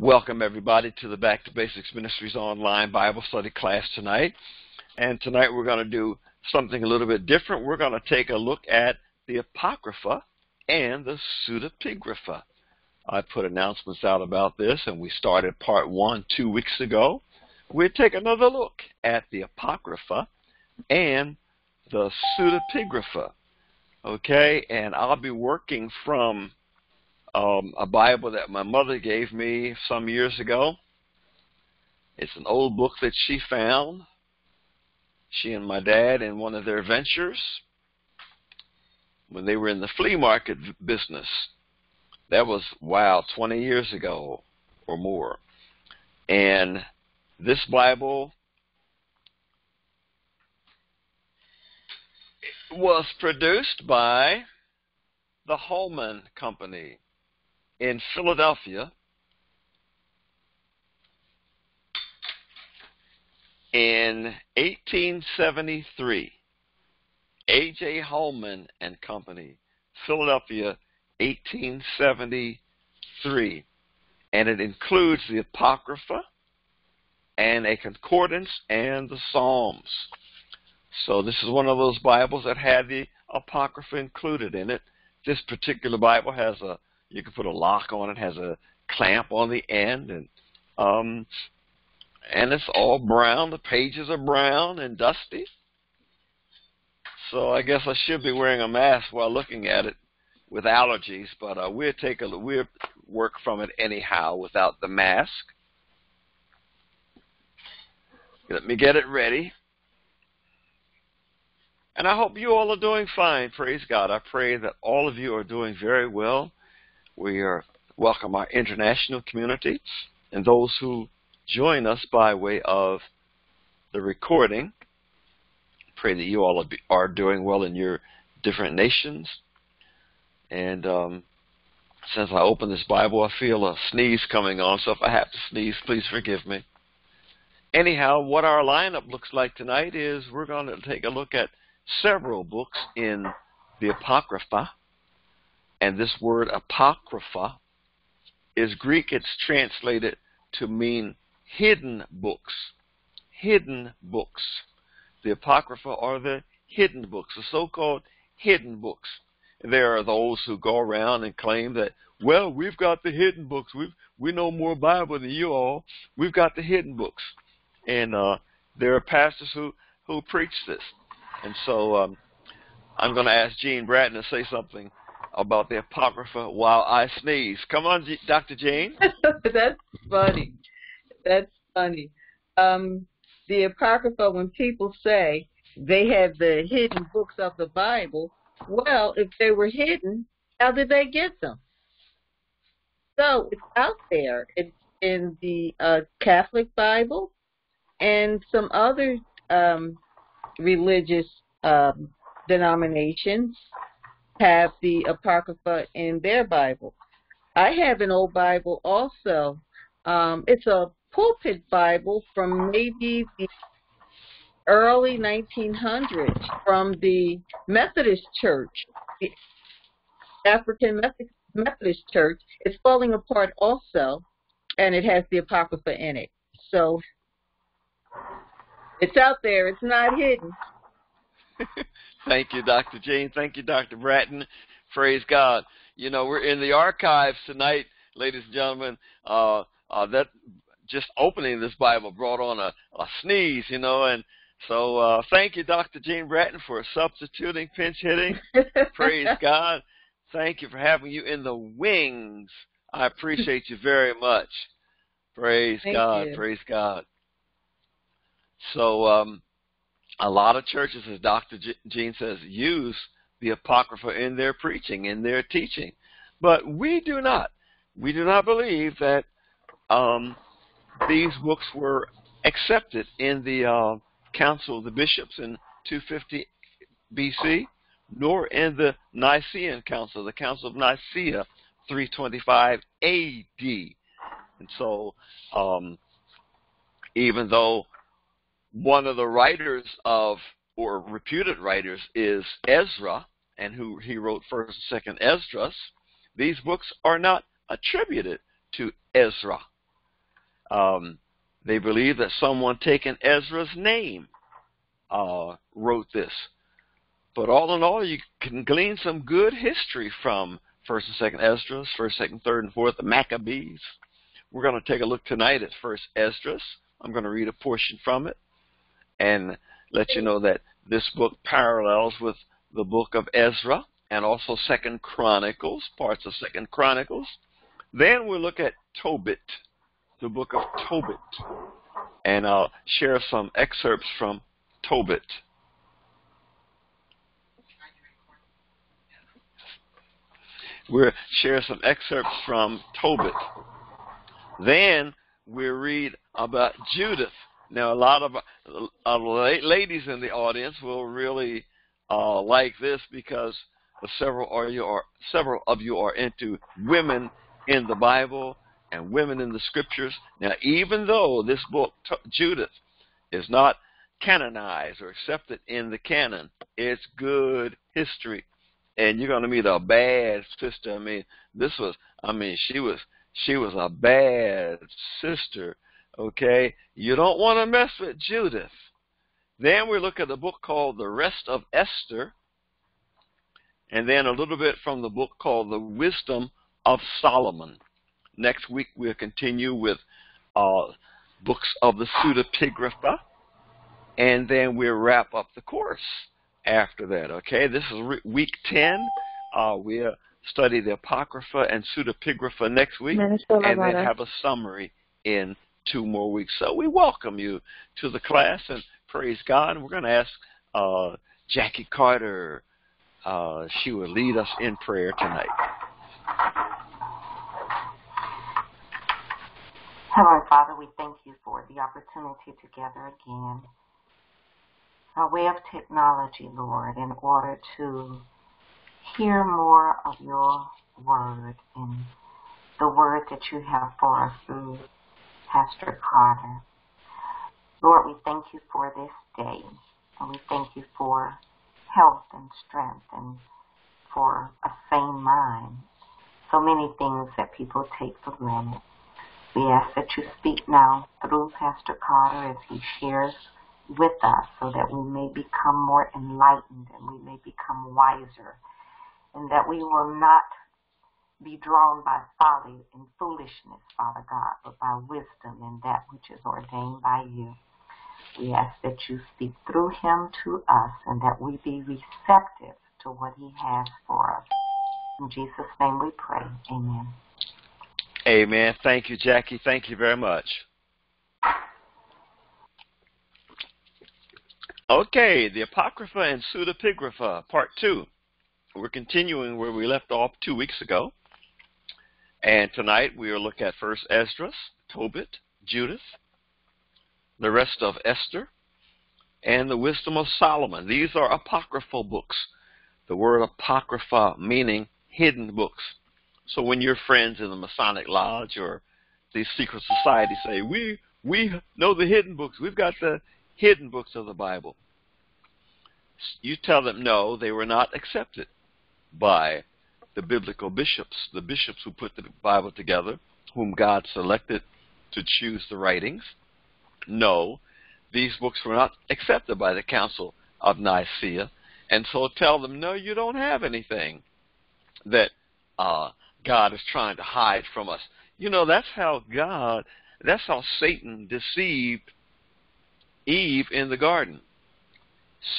Welcome everybody to the Back to Basics Ministries online Bible study class tonight. And tonight we're going to do something a little bit different. We're going to take a look at the Apocrypha and the Pseudepigrapha. I put announcements out about this and we started part one two weeks ago. We'll take another look at the Apocrypha and the Pseudepigrapha. Okay, and I'll be working from um, a Bible that my mother gave me some years ago. It's an old book that she found. She and my dad in one of their ventures when they were in the flea market business. That was, wow, 20 years ago or more. And this Bible was produced by the Holman Company in Philadelphia in 1873. A.J. Holman and Company, Philadelphia, 1873. And it includes the Apocrypha and a concordance and the Psalms. So this is one of those Bibles that had the Apocrypha included in it. This particular Bible has a you can put a lock on it, has a clamp on the end, and um, and it's all brown. The pages are brown and dusty. So I guess I should be wearing a mask while looking at it with allergies, but uh, we'll take a we'll work from it anyhow without the mask. Let me get it ready. And I hope you all are doing fine. Praise God. I pray that all of you are doing very well. We are welcome our international community and those who join us by way of the recording. Pray that you all are doing well in your different nations. And um, since I opened this Bible, I feel a sneeze coming on, so if I have to sneeze, please forgive me. Anyhow, what our lineup looks like tonight is we're going to take a look at several books in the Apocrypha and this word apocrypha is Greek. It's translated to mean hidden books. Hidden books. The apocrypha are the hidden books, the so-called hidden books. There are those who go around and claim that, well, we've got the hidden books. We we know more Bible than you all. We've got the hidden books, and uh, there are pastors who who preach this. And so um, I'm going to ask Gene Bratton to say something about the Apocrypha while I sneeze. Come on, Dr. Jane. That's funny. That's funny. Um, the Apocrypha, when people say they have the hidden books of the Bible, well, if they were hidden, how did they get them? So it's out there. It's in the uh, Catholic Bible and some other um, religious um, denominations have the Apocrypha in their Bible. I have an old Bible also. Um, it's a pulpit Bible from maybe the early 1900s from the Methodist Church, the African Methodist Church. It's falling apart also, and it has the Apocrypha in it. So it's out there. It's not hidden. Thank you, Dr. Jane. Thank you, Dr. Bratton. Praise God. You know, we're in the archives tonight, ladies and gentlemen. Uh, uh, that just opening this Bible brought on a, a sneeze, you know, and so uh, thank you, Dr. Jane Bratton, for substituting pinch hitting. Praise God. Thank you for having you in the wings. I appreciate you very much. Praise thank God. You. Praise God. So, um, a lot of churches, as Dr. Gene says, use the Apocrypha in their preaching, in their teaching. But we do not. We do not believe that um, these books were accepted in the uh, Council of the Bishops in 250 BC, nor in the Nicene Council, the Council of Nicaea, 325 AD. And so, um, even though one of the writers of, or reputed writers, is Ezra, and who he wrote First and Second Esdras. These books are not attributed to Ezra. um, they believe that someone taking Ezra's name uh, wrote this. But all in all, you can glean some good history from First and Second Esdras, First, Second, Third, and Fourth, the Maccabees. We're going to take a look tonight at First Esdras. I'm going to read a portion from it and let you know that this book parallels with the book of Ezra and also Second Chronicles, parts of Second Chronicles. Then we'll look at Tobit, the book of Tobit, and I'll share some excerpts from Tobit. We'll share some excerpts from Tobit. Then we'll read about Judith. Now, a lot of uh, ladies in the audience will really uh, like this because several of you are several of you are into women in the Bible and women in the Scriptures. Now, even though this book Judith is not canonized or accepted in the canon, it's good history and you're going to meet a bad sister. I mean, this was, I mean, she was, she was a bad sister. Okay, you don't want to mess with Judith. Then we look at the book called The Rest of Esther, and then a little bit from the book called The Wisdom of Solomon. Next week we'll continue with uh, books of the pseudepigrapha, and then we'll wrap up the course after that. Okay, this is week 10. Uh, we'll study the Apocrypha and Pseudepigrapha next week, and then have a summary in two more weeks. So we welcome you to the class and praise God. We're going to ask uh, Jackie Carter. Uh, she will lead us in prayer tonight. Heavenly Father, we thank you for the opportunity together again a way of technology, Lord, in order to hear more of your word and the word that you have for us through Pastor Carter. Lord, we thank you for this day, and we thank you for health and strength and for a sane mind. So many things that people take for granted. We ask that you speak now through Pastor Carter as he shares with us so that we may become more enlightened and we may become wiser and that we will not be drawn by folly and foolishness, Father God, but by wisdom and that which is ordained by you. We ask that you speak through him to us and that we be receptive to what he has for us. In Jesus' name we pray. Amen. Amen. Thank you, Jackie. Thank you very much. Okay, the Apocrypha and Pseudepigrapha, Part 2. We're continuing where we left off two weeks ago. And tonight we will look at first Esdras, Tobit, Judith, the rest of Esther, and the Wisdom of Solomon. These are apocryphal books. The word apocrypha meaning hidden books. So when your friends in the Masonic Lodge or these secret societies say, we, we know the hidden books, we've got the hidden books of the Bible. You tell them no, they were not accepted by the biblical bishops, the bishops who put the Bible together, whom God selected to choose the writings. No, these books were not accepted by the Council of Nicaea, and so tell them, no, you don't have anything that uh, God is trying to hide from us. You know, that's how God, that's how Satan deceived Eve in the garden.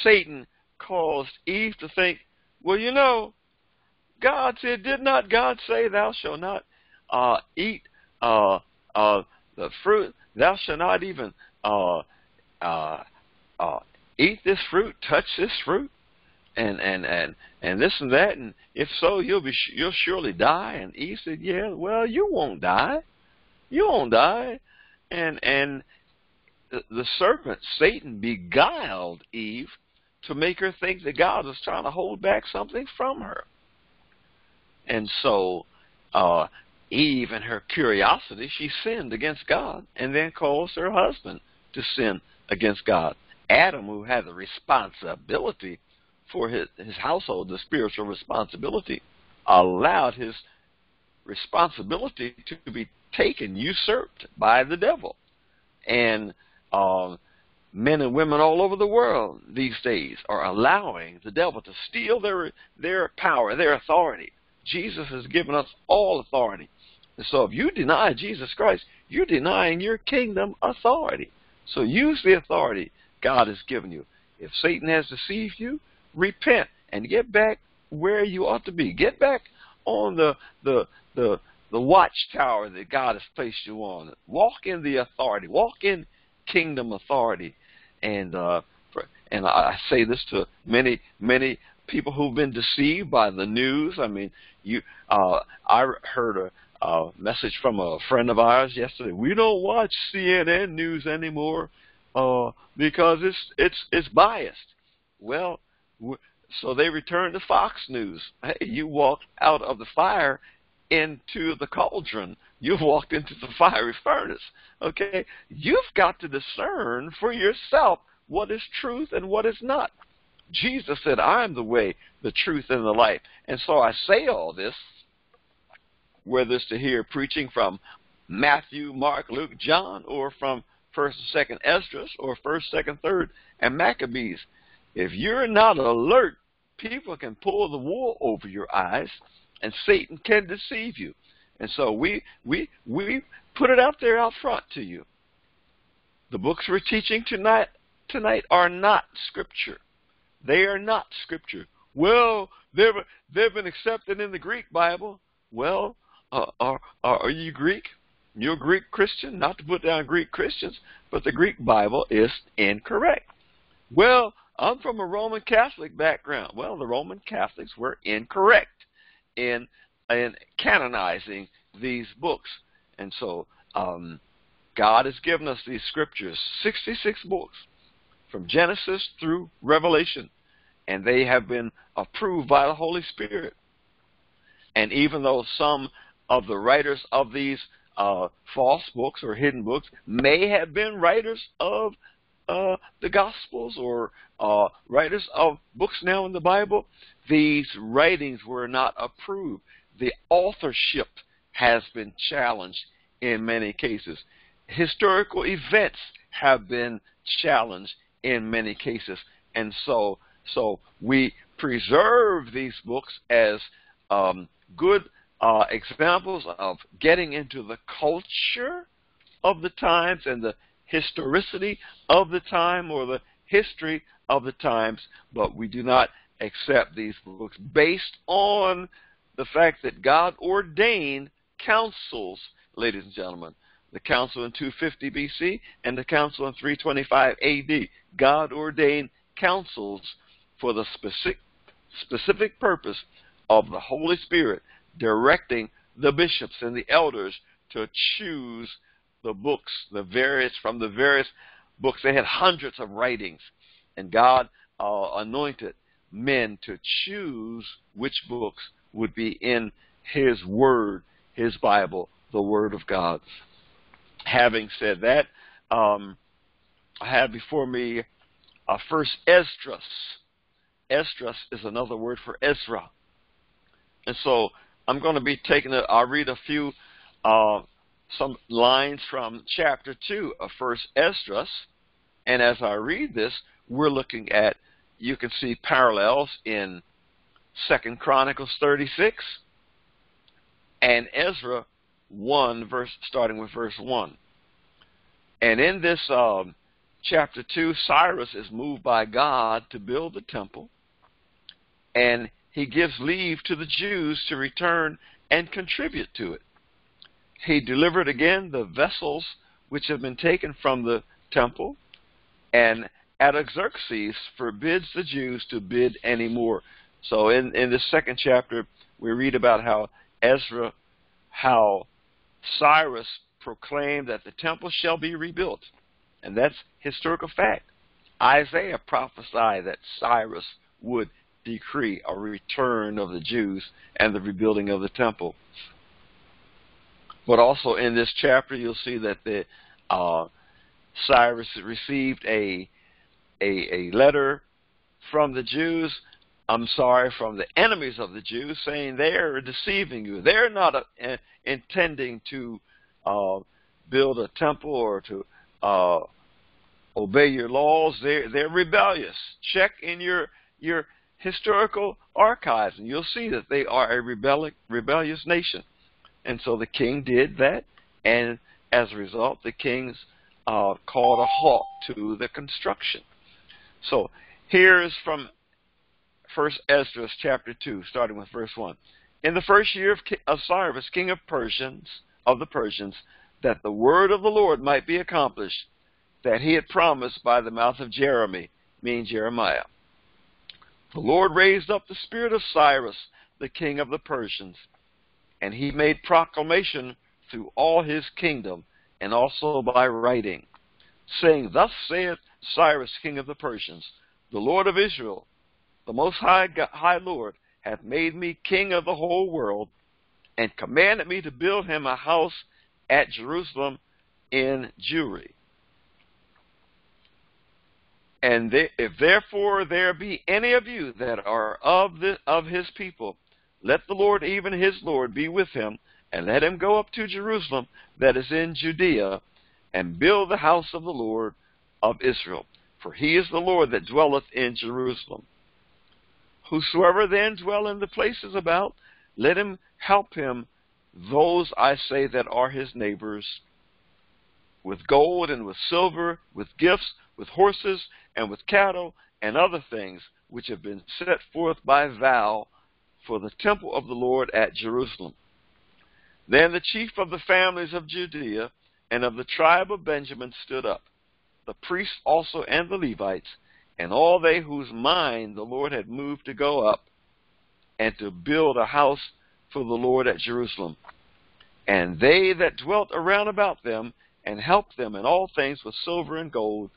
Satan caused Eve to think, well, you know, God said, did not God say, thou shalt not uh, eat uh, uh, the fruit? Thou shalt not even uh, uh, uh, eat this fruit, touch this fruit, and and and and this and that. And if so, you'll be you'll surely die. And Eve said, yeah, well, you won't die. You won't die. And and the, serpent, Satan, beguiled Eve to make her think that God was trying to hold back something from her. And so uh, Eve, in her curiosity, she sinned against God and then caused her husband to sin against God. Adam, who had the responsibility for his, his household, the spiritual responsibility, allowed his responsibility to be taken, usurped by the devil. And um, men and women all over the world these days are allowing the devil to steal their their power, their authority. Jesus has given us all authority. And so if you deny Jesus Christ, you're denying your kingdom authority. So use the authority God has given you. If Satan has deceived you, repent and get back where you ought to be. Get back on the the the the watchtower that God has placed you on. Walk in the authority. Walk in kingdom authority. And uh, and I say this to many many people who've been deceived by the news. I mean, you uh, I heard a, a message from a friend of ours yesterday. We don't watch CNN news anymore uh, because it's it's it's biased. Well, so they returned to Fox News. Hey, you walked out of the fire into the cauldron. You've walked into the fiery furnace. Okay? You've got to discern for yourself what is truth and what is not. Jesus said, I am the way, the truth, and the life. And so I say all this, whether it's to hear preaching from Matthew, Mark, Luke, John, or from 1st and 2nd Esdras, or 1st, 2nd, 3rd, and Maccabees. If you're not alert, people can pull the wool over your eyes and Satan can deceive you. And so we we we put it out there out front to you. The books we're teaching tonight tonight are not scripture. They are not scripture. Well, they've they've been accepted in the Greek Bible. Well, uh, are are you Greek? You're a Greek Christian. Not to put down Greek Christians, but the Greek Bible is incorrect. Well, I'm from a Roman Catholic background. Well, the Roman Catholics were incorrect in in canonizing these books. And so um, God has given us these scriptures, 66 books, from Genesis through Revelation, and they have been approved by the Holy Spirit. And even though some of the writers of these uh, false books or hidden books may have been writers of uh, the Gospels or uh, writers of books now in the Bible, these writings were not approved. The authorship has been challenged in many cases. Historical events have been challenged in many cases. And so, so we preserve these books as um, good uh, examples of getting into the culture of the times and the historicity of the time or the history of the times, but we do not accept these books based on the fact that God ordained councils, ladies and gentlemen. The council in 250 BC and the council in 325 AD. God ordained councils for the specific, specific purpose of the Holy Spirit directing the bishops and the elders to choose the books, the various from the various books. They had hundreds of writings, and God uh, anointed men to choose which books would be in His Word, His Bible, the Word of God. Having said that, um, I have before me uh, First Esdras. Esdras is another word for Ezra, and so I'm going to be taking it. I'll read a few uh, some lines from chapter 2 of First Esdras. And as I read this, we're looking at, you can see parallels in Second Chronicles 36 and Ezra 1, verse starting with verse 1. And in this um, chapter 2, Cyrus is moved by God to build the temple, and he gives leave to the Jews to return and contribute to it he delivered again the vessels which have been taken from the temple, and Artaxerxes forbids the Jews to bid any more. So in, in the second chapter, we read about how Ezra, how Cyrus proclaimed that the temple shall be rebuilt. And that's historical fact. Isaiah prophesied that Cyrus would decree a return of the Jews and the rebuilding of the temple. But also in this chapter, you'll see that the uh, Cyrus received a, a a letter from the Jews I'm sorry, from the enemies of the Jews, saying they're deceiving you. They're not uh, intending to uh, build a temple or to uh, obey your laws. They're they're rebellious. Check in your your historical archives, and you'll see that they are a rebellic, rebellious nation. And so the king did that, and as a result, the kings uh, called a halt to the construction. So here's from First Esdras chapter two, starting with verse one. In the first year of, of Cyrus, king of Persians, of the Persians, that the word of the Lord might be accomplished, that he had promised by the mouth of Jeremy, meaning Jeremiah. The Lord raised up the spirit of Cyrus, the king of the Persians, and he made proclamation through all his kingdom, and also by writing, saying, Thus saith Cyrus, king of the Persians, the Lord of Israel, the Most High, God, High Lord, hath made me king of the whole world, and commanded me to build him a house at Jerusalem in Jewry. And if therefore there be any of you that are of the, of his people, let the Lord, even his Lord, be with him, and let him go up to Jerusalem that is in Judea, and build the house of the Lord of Israel. For he is the Lord that dwelleth in Jerusalem. Whosoever then dwell in the places about, let him help him, those I say that are his neighbors, with gold and with silver, with gifts, with horses and with cattle and other things which have been set forth by vow for the temple of the Lord at Jerusalem. Then the chief of the families of Judea and of the tribe of Benjamin stood up, the priests also and the Levites, and all they whose mind the Lord had moved to go up and to build a house for the Lord at Jerusalem. And they that dwelt around about them and helped them in all things with silver and gold,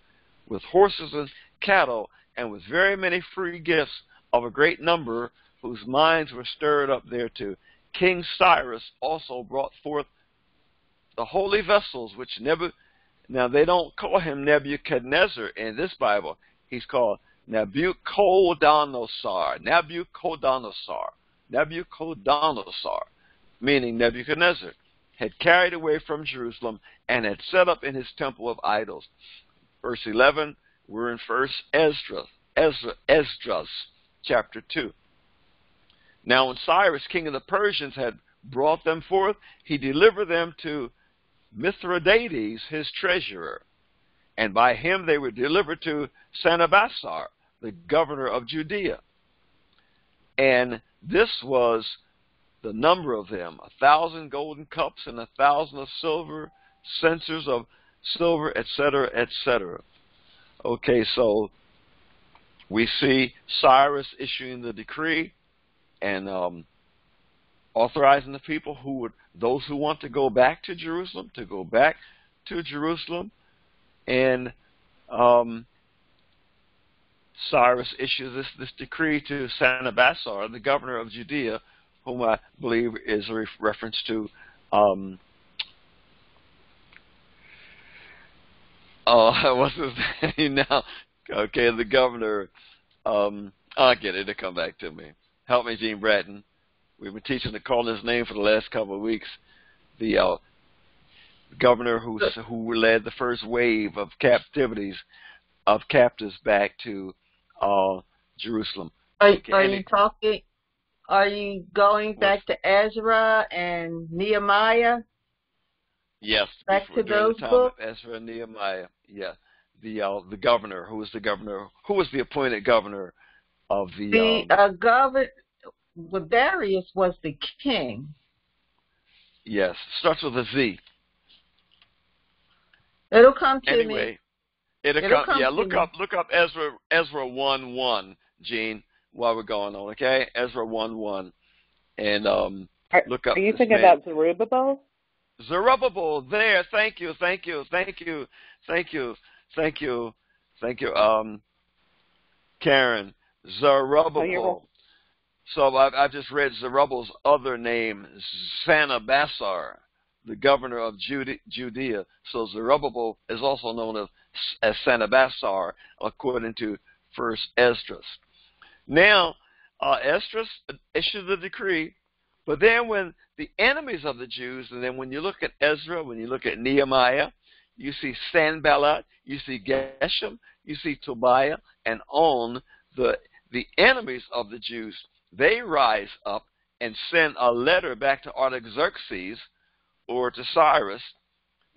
with horses and cattle, and with very many free gifts of a great number whose minds were stirred up thereto. King Cyrus also brought forth the holy vessels which Nebu now they don't call him Nebuchadnezzar in this Bible. He's called Nabuchodonosor. Nabuchodonosor. Nabuchodonosor, meaning Nebuchadnezzar, had carried away from Jerusalem and had set up in his temple of idols verse 11. We're in First Esdras, Ezra, Esdras, chapter 2. Now, when Cyrus, king of the Persians, had brought them forth, he delivered them to Mithridates, his treasurer, and by him they were delivered to Sanabassar, the governor of Judea. And this was the number of them a thousand golden cups and a thousand of silver, censers of silver, etc., etc. Okay, so we see Cyrus issuing the decree and um, authorizing the people who would, those who want to go back to Jerusalem, to go back to Jerusalem, and um, Cyrus issues this, this decree to Sanabassar, the governor of Judea, whom I believe is a reference to um, Oh, what's his name now? Okay, the governor. Um, I'll get it. to come back to me. Help me, Gene Bratton. We've been teaching to call his name for the last couple of weeks. The uh, governor who who led the first wave of captivities of captives back to uh, Jerusalem. Are, are you talking? Are you going back to Ezra and Nehemiah? Yes, back to those the time books. Of Ezra and Nehemiah. Yeah, the uh, the governor who was the governor who was the appointed governor of the. The um, uh, governor, well, Darius was the king. Yes, starts with a Z. It'll come to anyway, me. It'll, It'll come, come yeah, to look me. up look up Ezra Ezra one one, Gene, while we're going on, okay? Ezra one one, and um, Are, look up. are you this thinking man. about Zerubbabel? Zerubbabel, there. Thank you, thank you, thank you, thank you, thank you, thank you, um, Karen. Zerubbabel. Oh. So I've, I've just read Zerubbabel's other name, Sanabassar, the governor of Jude- Judea. So Zerubbabel is also known as, as Sanabassar, according to First Esdras. Now, uh, Esdras issued the decree. But then when the enemies of the Jews, and then when you look at Ezra, when you look at Nehemiah, you see Sanballat, you see Geshem, you see Tobiah, and on the the enemies of the Jews, they rise up and send a letter back to Artaxerxes or to Cyrus.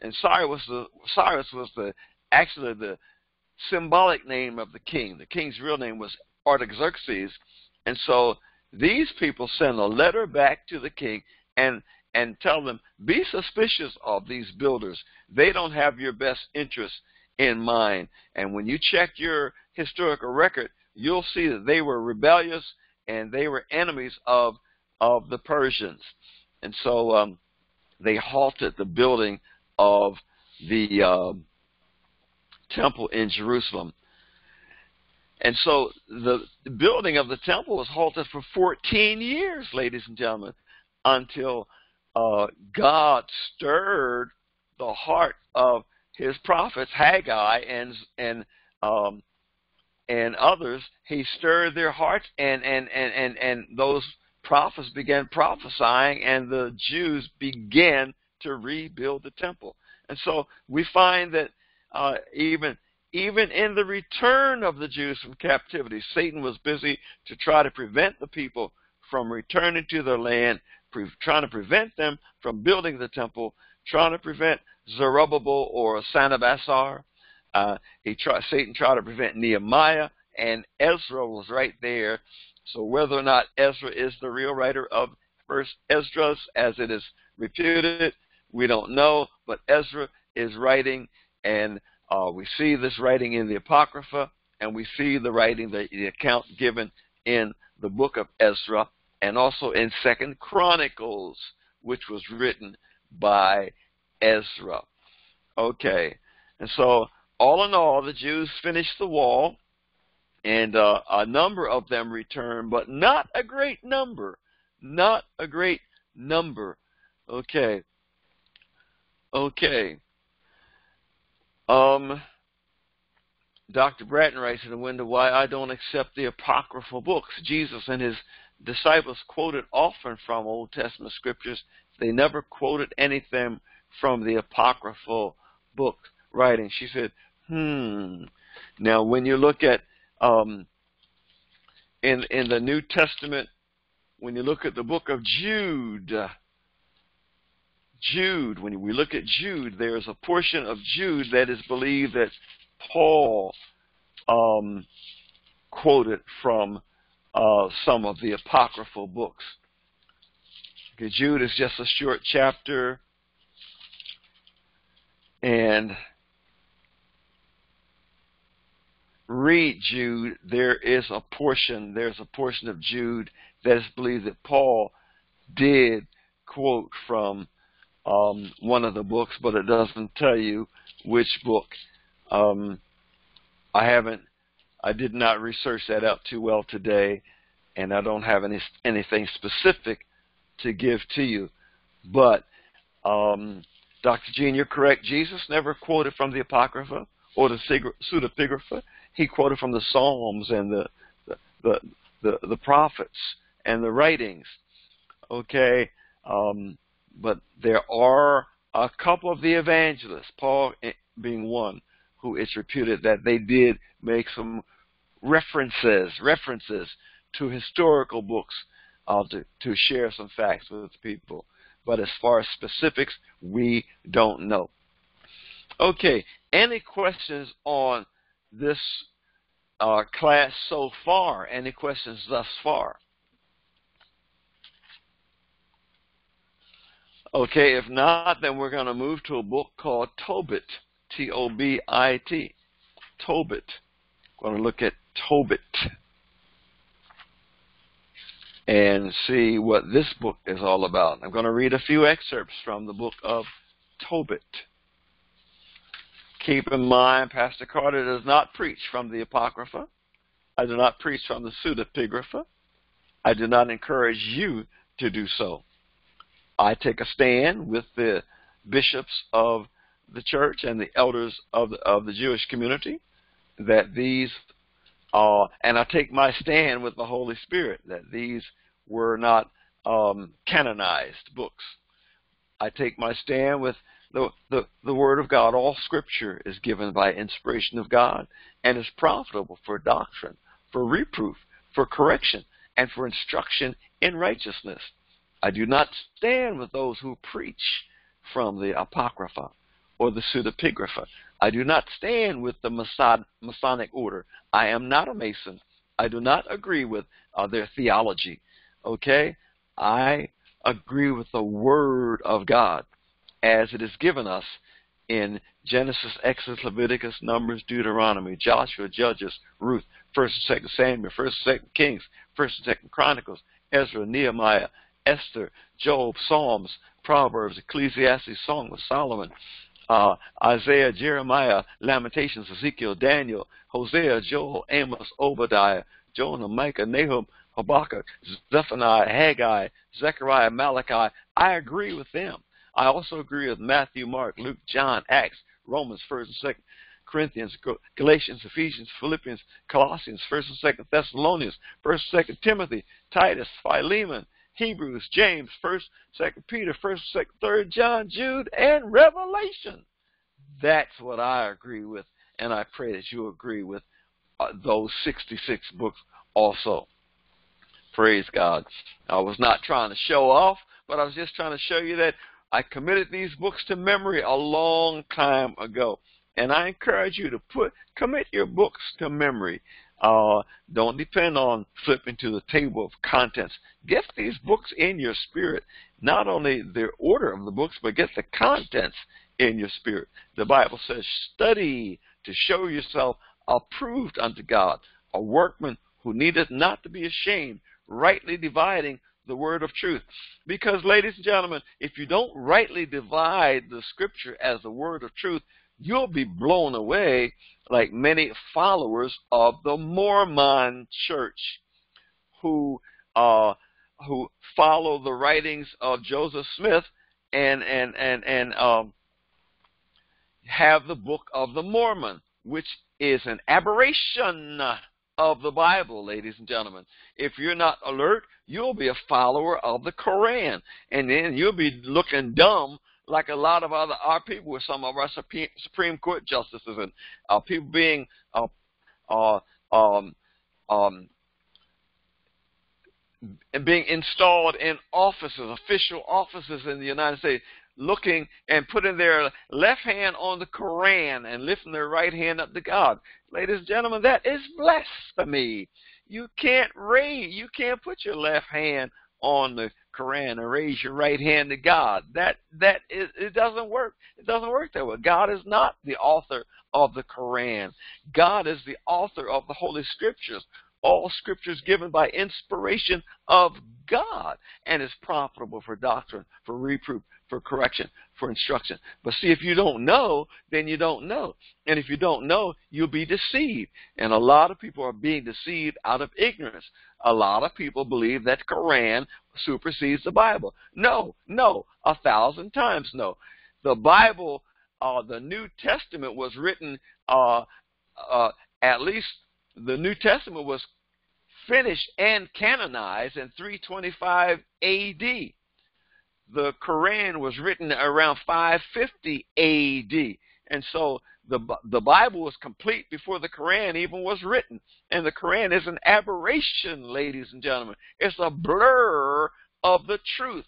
And Cyrus was the Cyrus was the actually the symbolic name of the king. The king's real name was Artaxerxes. And so these people send a letter back to the king and and tell them be suspicious of these builders. They don't have your best interests in mind. And when you check your historical record, you'll see that they were rebellious and they were enemies of of the Persians. And so um, they halted the building of the uh, temple in Jerusalem. And so the building of the temple was halted for 14 years, ladies and gentlemen, until uh, God stirred the heart of his prophets, Haggai and and um, and others. He stirred their hearts, and and and and and those prophets began prophesying, and the Jews began to rebuild the temple. And so we find that uh, even even in the return of the Jews from captivity, Satan was busy to try to prevent the people from returning to their land, trying to prevent them from building the temple, trying to prevent Zerubbabel or Sanabassar. Uh, he Satan tried to prevent Nehemiah, and Ezra was right there. So whether or not Ezra is the real writer of First Esdras, as it is reputed, we don't know. But Ezra is writing, and uh, we see this writing in the Apocrypha, and we see the writing, the, the account given in the book of Ezra, and also in Second Chronicles, which was written by Ezra. Okay, and so all in all, the Jews finished the wall, and uh, a number of them returned, but not a great number. Not a great number. Okay. Okay. Um, Dr. Bratton writes in the window why I don't accept the apocryphal books. Jesus and his disciples quoted often from Old Testament scriptures. They never quoted anything from the apocryphal book writing. She said, hmm. Now, when you look at um, in in the New Testament, when you look at the book of Jude, Jude, when we look at Jude, there is a portion of Jude that is believed that Paul um, quoted from uh, some of the apocryphal books. Okay, Jude is just a short chapter, and read Jude. There is a portion, there's a portion of Jude that is believed that Paul did quote from um, one of the books, but it doesn't tell you which book. Um, I haven't, I did not research that out too well today, and I don't have any anything specific to give to you. But um, Dr. Gene, you're correct. Jesus never quoted from the Apocrypha or the Pseudepigrapha. He quoted from the Psalms and the the the, the, the prophets and the writings. Okay. Um, but there are a couple of the evangelists, Paul being one, who it's reputed that they did make some references, references to historical books uh, to, to share some facts with people. But as far as specifics, we don't know. Okay, any questions on this uh, class so far? Any questions thus far? Okay, if not, then we're going to move to a book called Tobit, T-O-B-I-T, Tobit. Going to look at Tobit and see what this book is all about. I'm going to read a few excerpts from the book of Tobit. Keep in mind, Pastor Carter does not preach from the Apocrypha. I do not preach from the Pseudepigrapha. I do not encourage you to do so. I take a stand with the bishops of the church and the elders of the, of the Jewish community that these uh, and I take my stand with the Holy Spirit that these were not um, canonized books. I take my stand with the, the, the Word of God. All Scripture is given by inspiration of God and is profitable for doctrine, for reproof, for correction, and for instruction in righteousness. I do not stand with those who preach from the Apocrypha or the pseudepigrapha. I do not stand with the Masonic order. I am not a Mason. I do not agree with uh, their theology. Okay? I agree with the Word of God as it is given us in Genesis, Exodus, Leviticus, Numbers, Deuteronomy, Joshua, Judges, Ruth, First and Second Samuel, First and Second Kings, First and Second Chronicles, Ezra, Nehemiah, Esther, Job, Psalms, Proverbs, Ecclesiastes, Song of Solomon, uh, Isaiah, Jeremiah, Lamentations, Ezekiel, Daniel, Hosea, Joel, Amos, Obadiah, Jonah, Micah, Nahum, Habakkuk, Zephaniah, Haggai, Zechariah, Malachi. I agree with them. I also agree with Matthew, Mark, Luke, John, Acts, Romans, 1st and 2nd Corinthians, Galatians, Ephesians, Philippians, Colossians, 1st and 2nd Thessalonians, 1st and 2nd Timothy, Titus, Philemon, Hebrews, James, 1st, 2nd Peter, 1st, 2nd, 3rd John, Jude, and Revelation. That's what I agree with, and I pray that you agree with uh, those 66 books also. Praise God. I was not trying to show off, but I was just trying to show you that I committed these books to memory a long time ago. And I encourage you to put commit your books to memory. Uh, don't depend on flipping to the table of contents. Get these books in your spirit. Not only the order of the books, but get the contents in your spirit. The Bible says, study to show yourself approved unto God, a workman who needeth not to be ashamed, rightly dividing the word of truth. Because, ladies and gentlemen, if you don't rightly divide the scripture as the word of truth, you'll be blown away like many followers of the Mormon church who uh, who follow the writings of Joseph Smith and and and and um, have the book of the Mormon, which is an aberration of the Bible, ladies and gentlemen. If you're not alert, you'll be a follower of the Koran, and then you'll be looking dumb like a lot of other our people with some of our Supreme Court justices and uh, people being uh, uh, um, um, being installed in offices, official offices in the United States, looking and putting their left hand on the Koran and lifting their right hand up to God. Ladies and gentlemen, that is blasphemy. You can't read. you can't put your left hand on the Quran and raise your right hand to God. That that it doesn't work. It doesn't work that way. God is not the author of the Quran. God is the author of the Holy Scriptures. All scriptures given by inspiration of God and is profitable for doctrine, for reproof, for correction, for instruction. But see, if you don't know, then you don't know. And if you don't know, you'll be deceived. And a lot of people are being deceived out of ignorance. A lot of people believe that Quran supersedes the Bible. No, no, a thousand times no. The Bible, uh, the New Testament was written uh, uh, at least the New Testament was finished and canonized in 325 AD. The Quran was written around 550 AD. And so the the Bible was complete before the Quran even was written. And the Quran is an aberration, ladies and gentlemen. It's a blur of the truth.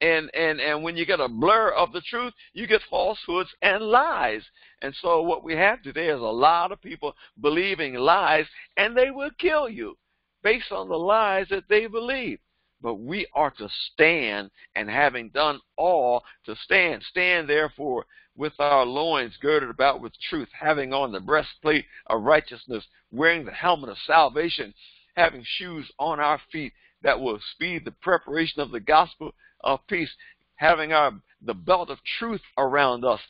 And and and when you get a blur of the truth, you get falsehoods and lies. And so what we have today is a lot of people believing lies, and they will kill you based on the lies that they believe. But we are to stand, and having done all, to stand. Stand therefore with our loins girded about with truth, having on the breastplate of righteousness, wearing the helmet of salvation, having shoes on our feet that will speed the preparation of the gospel of peace, having our the belt of truth around us,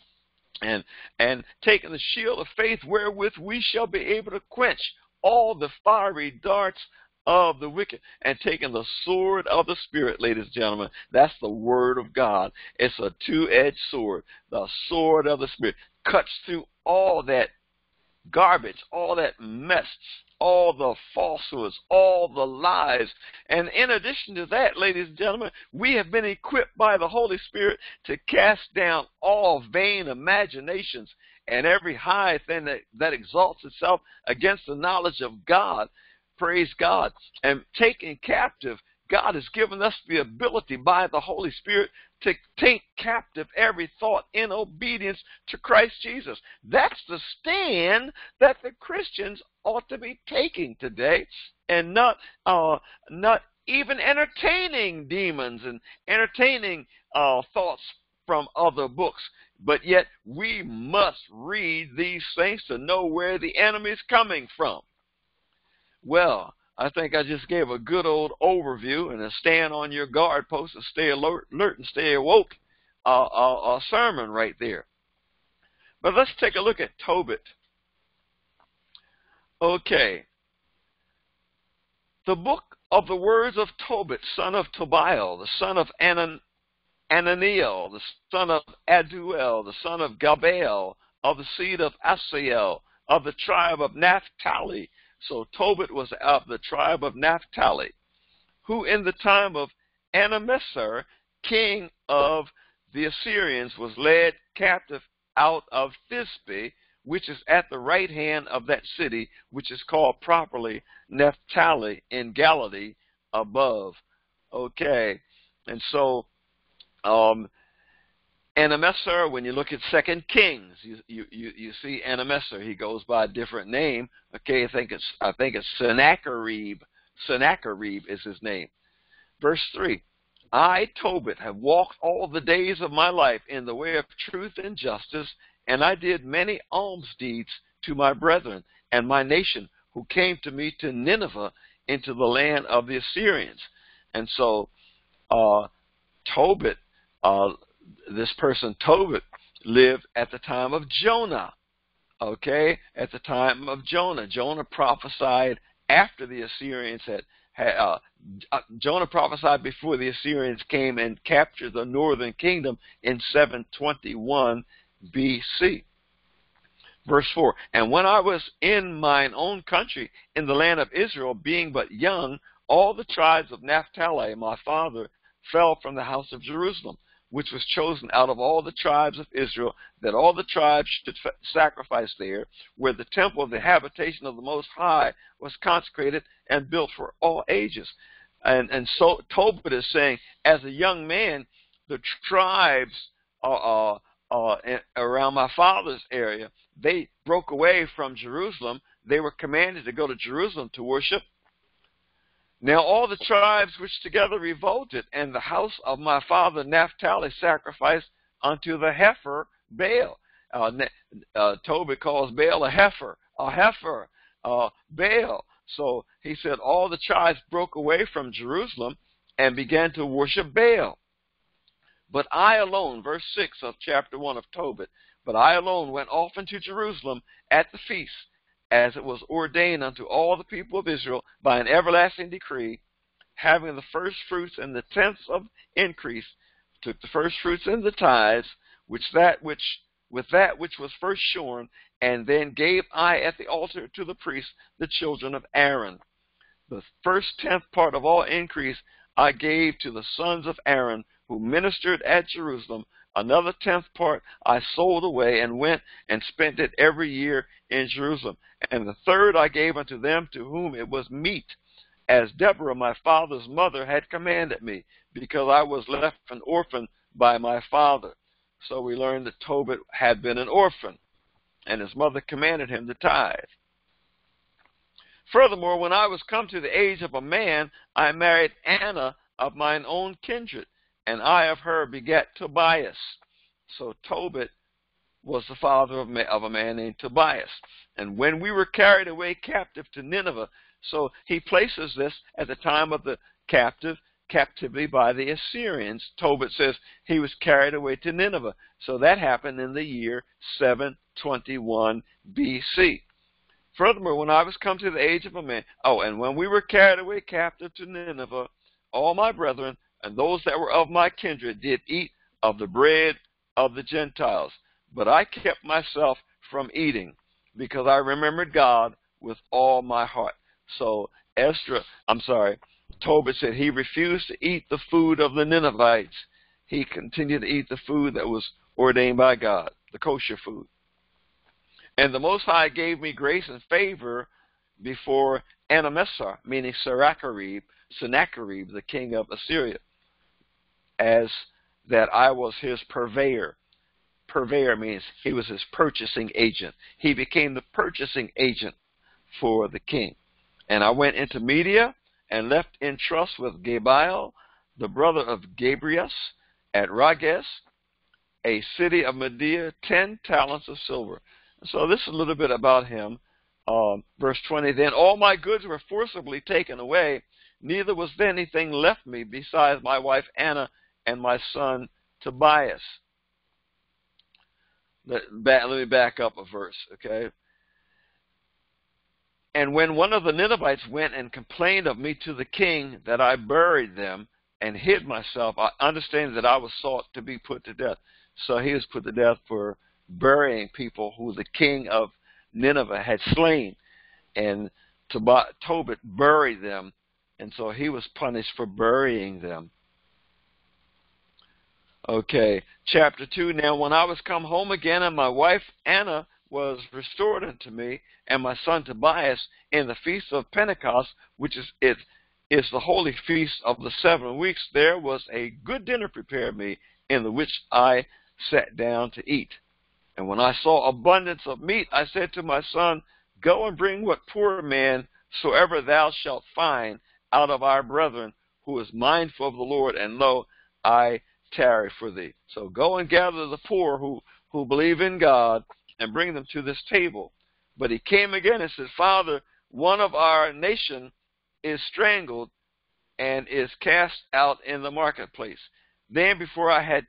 and and taking the shield of faith wherewith we shall be able to quench all the fiery darts of the wicked and taking the sword of the spirit ladies and gentlemen that's the word of god it's a two-edged sword the sword of the spirit cuts through all that garbage, all that mess, all the falsehoods, all the lies. And in addition to that, ladies and gentlemen, we have been equipped by the Holy Spirit to cast down all vain imaginations and every high thing that, that exalts itself against the knowledge of God. Praise God. And taken captive God has given us the ability by the Holy Spirit to take captive every thought in obedience to Christ Jesus. That's the stand that the Christians ought to be taking today, and not uh, not even entertaining demons and entertaining uh, thoughts from other books. But yet we must read these things to know where the enemy is coming from. Well, I think I just gave a good old overview and a stand on your guard post and stay alert, alert and stay awoke uh, a sermon right there. But let's take a look at Tobit. Okay. The book of the words of Tobit, son of Tobiel, the son of Anan, Ananiel, the son of Aduel, the son of Gabael, of the seed of Asiel, of the tribe of Naphtali, so Tobit was of the tribe of Naphtali, who in the time of Anamesar, king of the Assyrians, was led captive out of Thisbe, which is at the right hand of that city, which is called properly Naphtali in Galilee above. Okay, and so um, Anamesar, when you look at Second Kings, you, you, you, see Anamesar. He goes by a different name. Okay, I think it's I think it's Sennacherib. Sennacherib is his name. Verse three. I, Tobit, have walked all the days of my life in the way of truth and justice, and I did many alms deeds to my brethren and my nation who came to me to Nineveh into the land of the Assyrians. And so uh, Tobit uh, this person Tobit lived at the time of Jonah. Okay, at the time of Jonah, Jonah prophesied after the Assyrians had. had uh, uh, Jonah prophesied before the Assyrians came and captured the northern kingdom in 721 BC. Verse 4 And when I was in mine own country, in the land of Israel, being but young, all the tribes of Naphtali, my father, fell from the house of Jerusalem which was chosen out of all the tribes of Israel, that all the tribes should sacrifice there, where the temple of the habitation of the Most High was consecrated and built for all ages. And, and so Tobit is saying, as a young man, the tribes uh, uh, uh, around my father's area, they broke away from Jerusalem. They were commanded to go to Jerusalem to worship now all the tribes which together revolted, and the house of my father Naphtali sacrificed unto the heifer Baal. Uh, uh, Tobit calls Baal a heifer, a heifer, uh, Baal. So he said all the tribes broke away from Jerusalem and began to worship Baal. But I alone, verse 6 of chapter 1 of Tobit, but I alone went off into Jerusalem at the feast as it was ordained unto all the people of Israel by an everlasting decree, having the first fruits and the tenths of increase, took the first fruits and the tithes, which that which with that which was first shorn, and then gave I at the altar to the priests, the children of Aaron. The first tenth part of all increase I gave to the sons of Aaron, who ministered at Jerusalem, Another tenth part I sold away and went and spent it every year in Jerusalem. And the third I gave unto them to whom it was meet, as Deborah my father's mother had commanded me, because I was left an orphan by my father. So we learn that Tobit had been an orphan, and his mother commanded him to tithe. Furthermore, when I was come to the age of a man, I married Anna of mine own kindred and I of her begat Tobias. So Tobit was the father of, of a man named Tobias. And when we were carried away captive to Nineveh, so he places this at the time of the captive captivity by the Assyrians. Tobit says he was carried away to Nineveh. So that happened in the year 721 BC. Furthermore, when I was come to the age of a man, oh, and when we were carried away captive to Nineveh, all my brethren and those that were of my kindred did eat of the bread of the Gentiles. But I kept myself from eating. because I remembered God with all my heart. So Ezra, I'm sorry, Tobit said he refused to eat the food of the Ninevites. He continued to eat the food that was ordained by God, the kosher food. And the Most High gave me grace and favor before Enemessar, meaning Sennacherib, Sennacherib, the king of Assyria, as that I was his purveyor. Purveyor means he was his purchasing agent. He became the purchasing agent for the king. And I went into Media and left in trust with Gabael, the brother of Gabrias, at Rages, a city of Media, ten talents of silver. So this is a little bit about him. Um, verse 20, Then all my goods were forcibly taken away, neither was there anything left me besides my wife Anna and my son Tobias. Let, let me back up a verse, okay? And when one of the Ninevites went and complained of me to the king that I buried them and hid myself, I understand that I was sought to be put to death. So he was put to death for burying people who the king of Nineveh had slain. And Tobit buried them, and so he was punished for burying them. Okay, chapter 2. Now, when I was come home again, and my wife Anna was restored unto me, and my son Tobias in the feast of Pentecost, which is it is the holy feast of the seven weeks, there was a good dinner prepared me, in the which I sat down to eat. And when I saw abundance of meat, I said to my son, Go and bring what poor man soever thou shalt find out of our brethren, who is mindful of the Lord, and lo, I tarry for thee. So go and gather the poor who, who believe in God, and bring them to this table. But he came again and said, Father, one of our nation is strangled and is cast out in the marketplace. Then before I had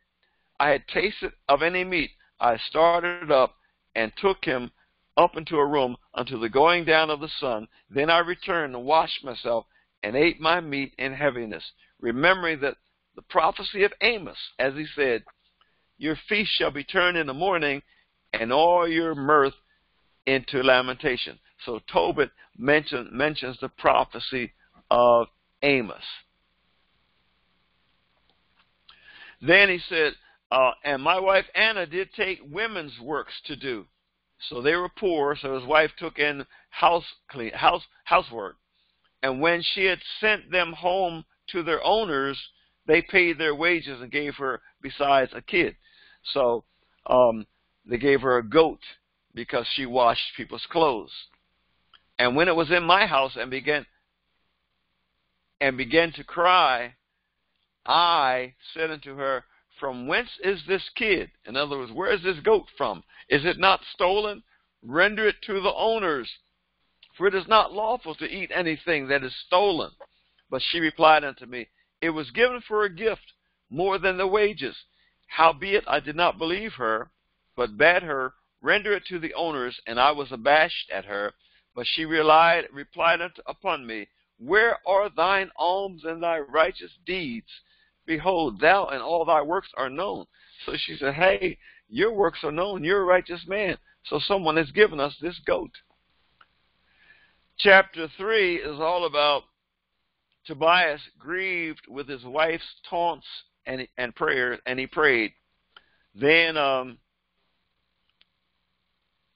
I had tasted of any meat, I started up and took him up into a room until the going down of the sun. Then I returned and washed myself and ate my meat in heaviness, remembering that the prophecy of Amos, as he said, Your feast shall be turned in the morning, and all your mirth into lamentation. So Tobit mention, mentions the prophecy of Amos. Then he said, uh, and my wife Anna did take women's works to do. So they were poor, so his wife took in house clean house housework. And when she had sent them home to their owners, they paid their wages and gave her besides a kid. So um, they gave her a goat because she washed people's clothes. And when it was in my house and began and began to cry, I said unto her, from whence is this kid? In other words, where is this goat from? Is it not stolen? Render it to the owners, for it is not lawful to eat anything that is stolen. But she replied unto me, It was given for a gift, more than the wages. Howbeit I did not believe her, but bade her render it to the owners, and I was abashed at her. But she relied, replied upon me, Where are thine alms and thy righteous deeds? Behold, thou and all thy works are known. So she said, Hey, your works are known. You're a righteous man. So someone has given us this goat. Chapter 3 is all about Tobias grieved with his wife's taunts and, and prayers, and he prayed. Then um,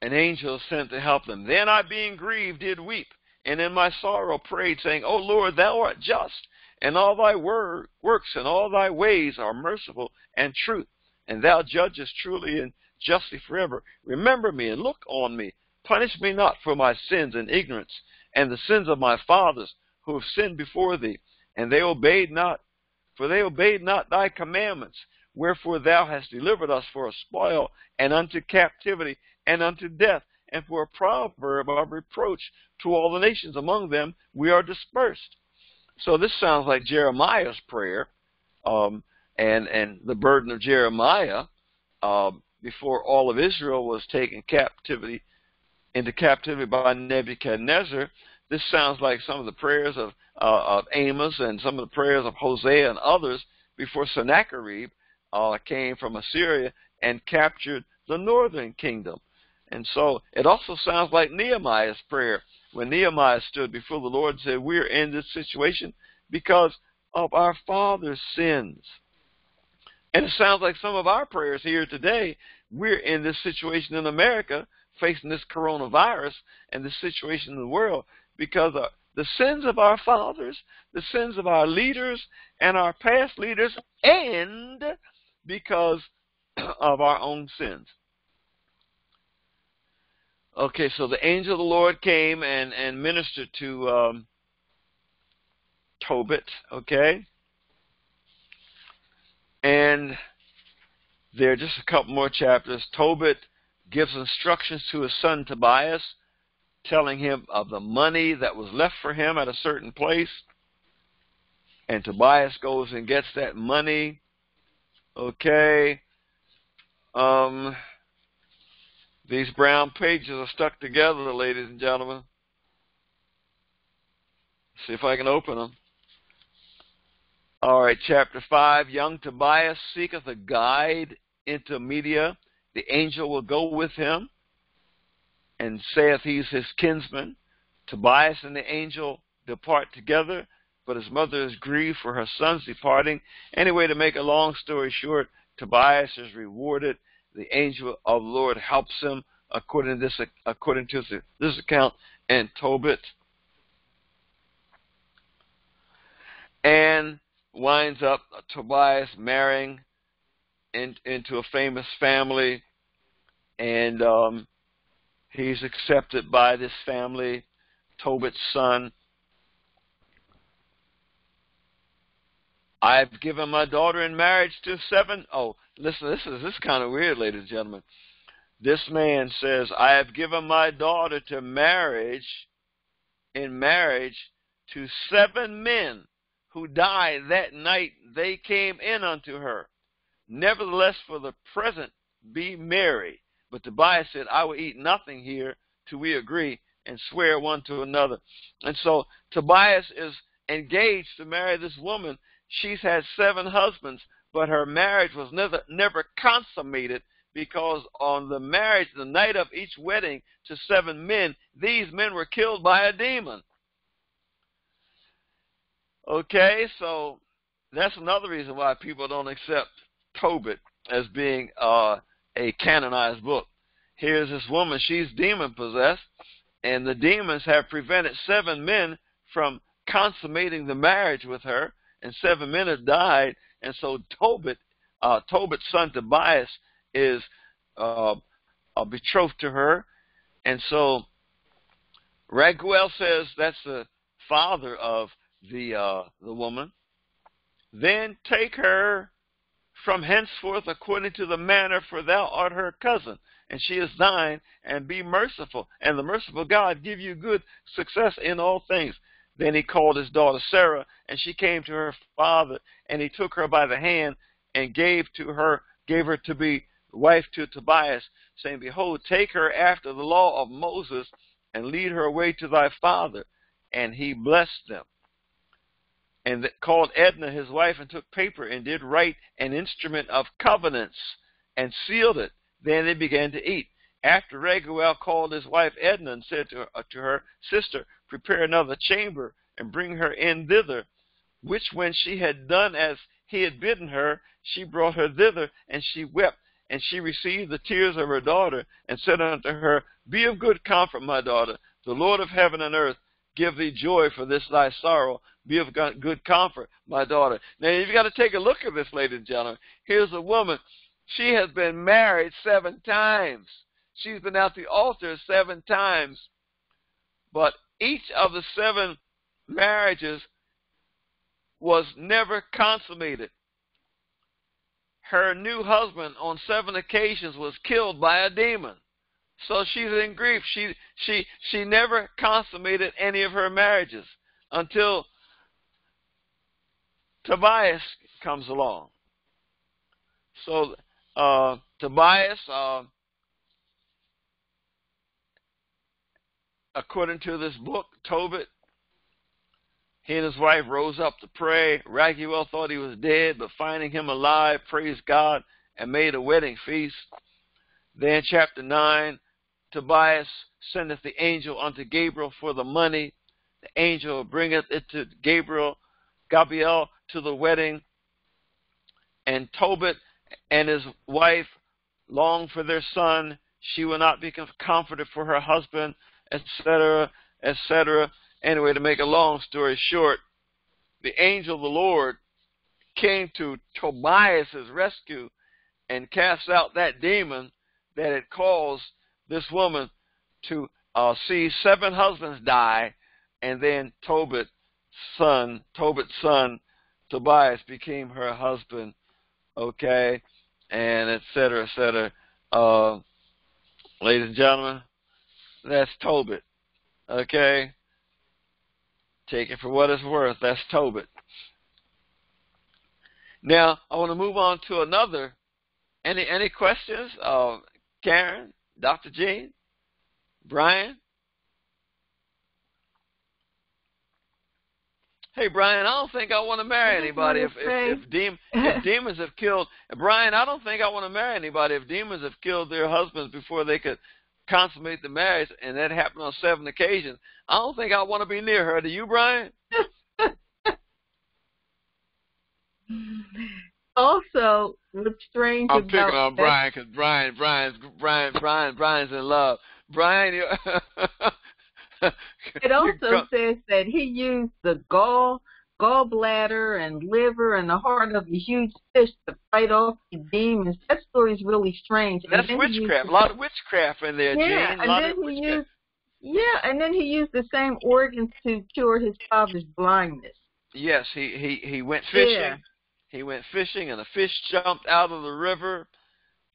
an angel sent to help them. Then I, being grieved, did weep, and in my sorrow prayed, saying, O Lord, thou art just and all thy wor- works and all thy ways are merciful and truth, and thou judgest truly and justly forever. Remember me and look on me. Punish me not for my sins and ignorance, and the sins of my fathers who have sinned before thee, and they obeyed not, for they obeyed not thy commandments. Wherefore thou hast delivered us for a spoil, and unto captivity, and unto death, and for a proverb of reproach to all the nations. Among them we are dispersed. So this sounds like Jeremiah's prayer, um, and and the burden of Jeremiah uh, before all of Israel was taken captivity into captivity by Nebuchadnezzar. This sounds like some of the prayers of uh, of Amos and some of the prayers of Hosea and others before Sennacherib uh, came from Assyria and captured the northern kingdom. And so it also sounds like Nehemiah's prayer when Nehemiah stood before the Lord and said, We're in this situation because of our father's sins. And it sounds like some of our prayers here today, we're in this situation in America, facing this coronavirus and this situation in the world because of the sins of our fathers, the sins of our leaders and our past leaders, and because of our own sins. Okay, so the angel of the Lord came and, and ministered to um, Tobit, okay? And there are just a couple more chapters. Tobit gives instructions to his son Tobias, telling him of the money that was left for him at a certain place. And Tobias goes and gets that money. Okay. Um, these brown pages are stuck together, ladies and gentlemen. See if I can open them. All right, chapter 5. Young Tobias seeketh a guide into Media. The angel will go with him and saith he's his kinsman. Tobias and the angel depart together, but his mother is grieved for her son's departing. Anyway, to make a long story short, Tobias is rewarded. The angel of the Lord helps him according to this according to this account, and Tobit. And winds up Tobias marrying in, into a famous family, and um, he's accepted by this family, Tobit's son. I've given my daughter in marriage to seven. Oh, listen, this is this is kind of weird, ladies and gentlemen. This man says, I have given my daughter to marriage, in marriage, to seven men who died that night they came in unto her. Nevertheless, for the present, be merry. But Tobias said, I will eat nothing here till we agree and swear one to another. And so Tobias is engaged to marry this woman. She's had seven husbands, but her marriage was never never consummated because on the marriage, the night of each wedding to seven men, these men were killed by a demon. Okay, so that's another reason why people don't accept Tobit as being uh, a canonized book. Here's this woman, she's demon possessed, and the demons have prevented seven men from consummating the marriage with her, and seven men have died, and so Tobit, uh, Tobit's son Tobias, is uh, uh, betrothed to her, and so Raguel says that's the father of the uh, the woman. Then take her from henceforth according to the manner, for thou art her cousin, and she is thine, and be merciful, and the merciful God give you good success in all things. Then he called his daughter Sarah, and she came to her father, and he took her by the hand and gave to her, gave her to be wife to Tobias, saying, Behold, take her after the law of Moses, and lead her away to thy father. And he blessed them and called Edna his wife and took paper and did write an instrument of covenants and sealed it. Then they began to eat. After Raguel called his wife Edna and said to her, uh, to her sister, Prepare another chamber and bring her in thither. Which when she had done as he had bidden her, she brought her thither, and she wept. And she received the tears of her daughter, and said unto her, Be of good comfort, my daughter. The Lord of heaven and earth give thee joy for this thy sorrow. Be of good comfort, my daughter. Now you've got to take a look at this, ladies and gentlemen. Here's a woman. She has been married seven times. She's been at the altar seven times. But each of the seven marriages was never consummated. Her new husband on seven occasions was killed by a demon. So she's in grief. She she she never consummated any of her marriages until Tobias comes along. So uh, Tobias, uh, according to this book, Tobit, he and his wife rose up to pray. Raguel thought he was dead, but finding him alive, praised God and made a wedding feast. Then, chapter 9, Tobias sendeth the angel unto Gabriel for the money. The angel bringeth it to Gabriel, Gabriel to the wedding. And Tobit and his wife long for their son. She will not be comforted for her husband, etc., etc. Anyway, to make a long story short, the angel of the Lord came to Tobias's rescue and cast out that demon that had caused this woman to uh, see seven husbands die, and then Tobit's son, Tobit's son, Tobias became her husband. Okay, and et cetera, et cetera. Uh, ladies and gentlemen, that's Tobit. Okay, take it for what it's worth. That's Tobit. Now I want to move on to another. Any any questions? Uh, Karen, Dr. Jean, Brian. Hey Brian, I don't think I want to marry anybody if if, if, dem- if demons have killed Brian. I don't think I want to marry anybody if demons have killed their husbands before they could consummate the marriage, and that happened on seven occasions. I don't think I want to be near her. Do you, Brian? also, what's strange I'm about picking on Brian because Brian, Brian's Brian, Brian, Brian's in love. Brian, you it also says that he used the gall gallbladder and liver and the heart of a huge fish to fight off the demons. That story's really strange. That's witchcraft. a lot of witchcraft in there, yeah, Gene. and then he used yeah, and then he used the same organs to cure his father's blindness. Yes, he he he went fishing. Yeah. He went fishing, and a fish jumped out of the river,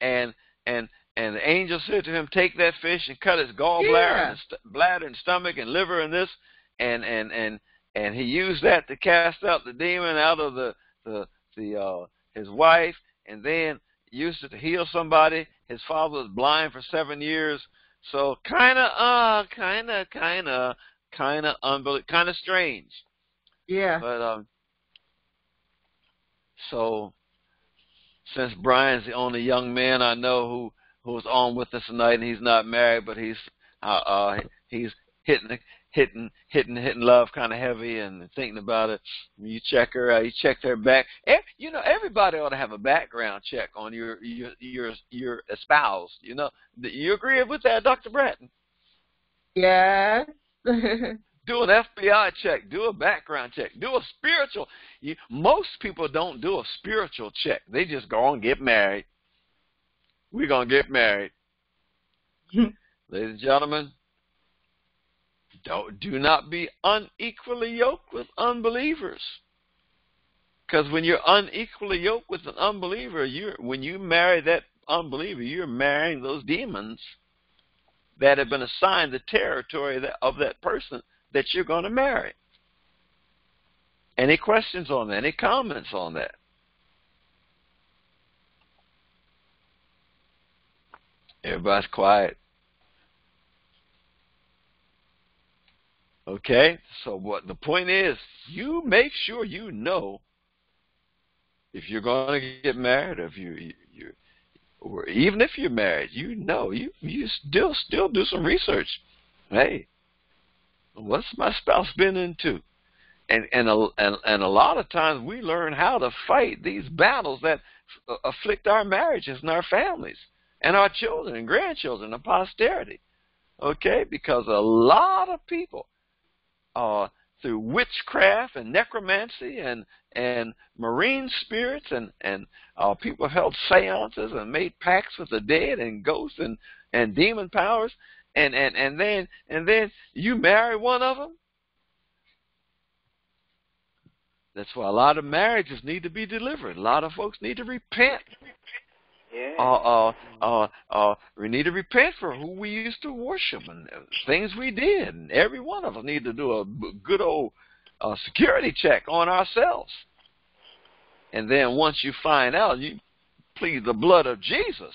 and and and the angel said to him, "Take that fish and cut its gallbladder, Yeah. and st- bladder, and stomach, and liver, and this." And and and and he used that to cast out the demon out of the the the uh, his wife, and then used it to heal somebody. His father was blind for seven years, so kind of uh, kind of kind of kind of kind of strange. Yeah. But um, so since Brian's the only young man I know who who's on with us tonight, and he's not married, but he's uh, uh he's hitting hitting hitting hitting love kind of heavy and thinking about it. You check her, uh, you check her back. You know, everybody ought to have a background check on your your your your spouse. You know, you agree with that, Doctor Bratton? Yeah. do an FBI check, do a background check, do a spiritual. You, most people don't do a spiritual check. They just go and get married. We're gonna get married, ladies and gentlemen. Don't do not be unequally yoked with unbelievers. Because when you're unequally yoked with an unbeliever, you when you marry that unbeliever, you're marrying those demons that have been assigned the territory of that, of that person that you're going to marry. Any questions on that? Any comments on that? Everybody's quiet. Okay, so what the point is, you make sure you know if you're going to get married, if you you, you or even if you're married, you know you you still still do some research. Hey, what's my spouse been into? And and a, and and a lot of times we learn how to fight these battles that afflict our marriages and our families and our children and grandchildren and posterity. Okay, because a lot of people uh, through witchcraft and necromancy and and marine spirits and and uh, people held seances and made pacts with the dead and ghosts and and demon powers and and and then and then you marry one of them. That's why a lot of marriages need to be delivered. A lot of folks need to repent. Yeah. Uh, uh, uh, uh, we need to repent for who we used to worship and things we did. And every one of us need to do a good old uh, security check on ourselves. And then once you find out, you plead the blood of Jesus.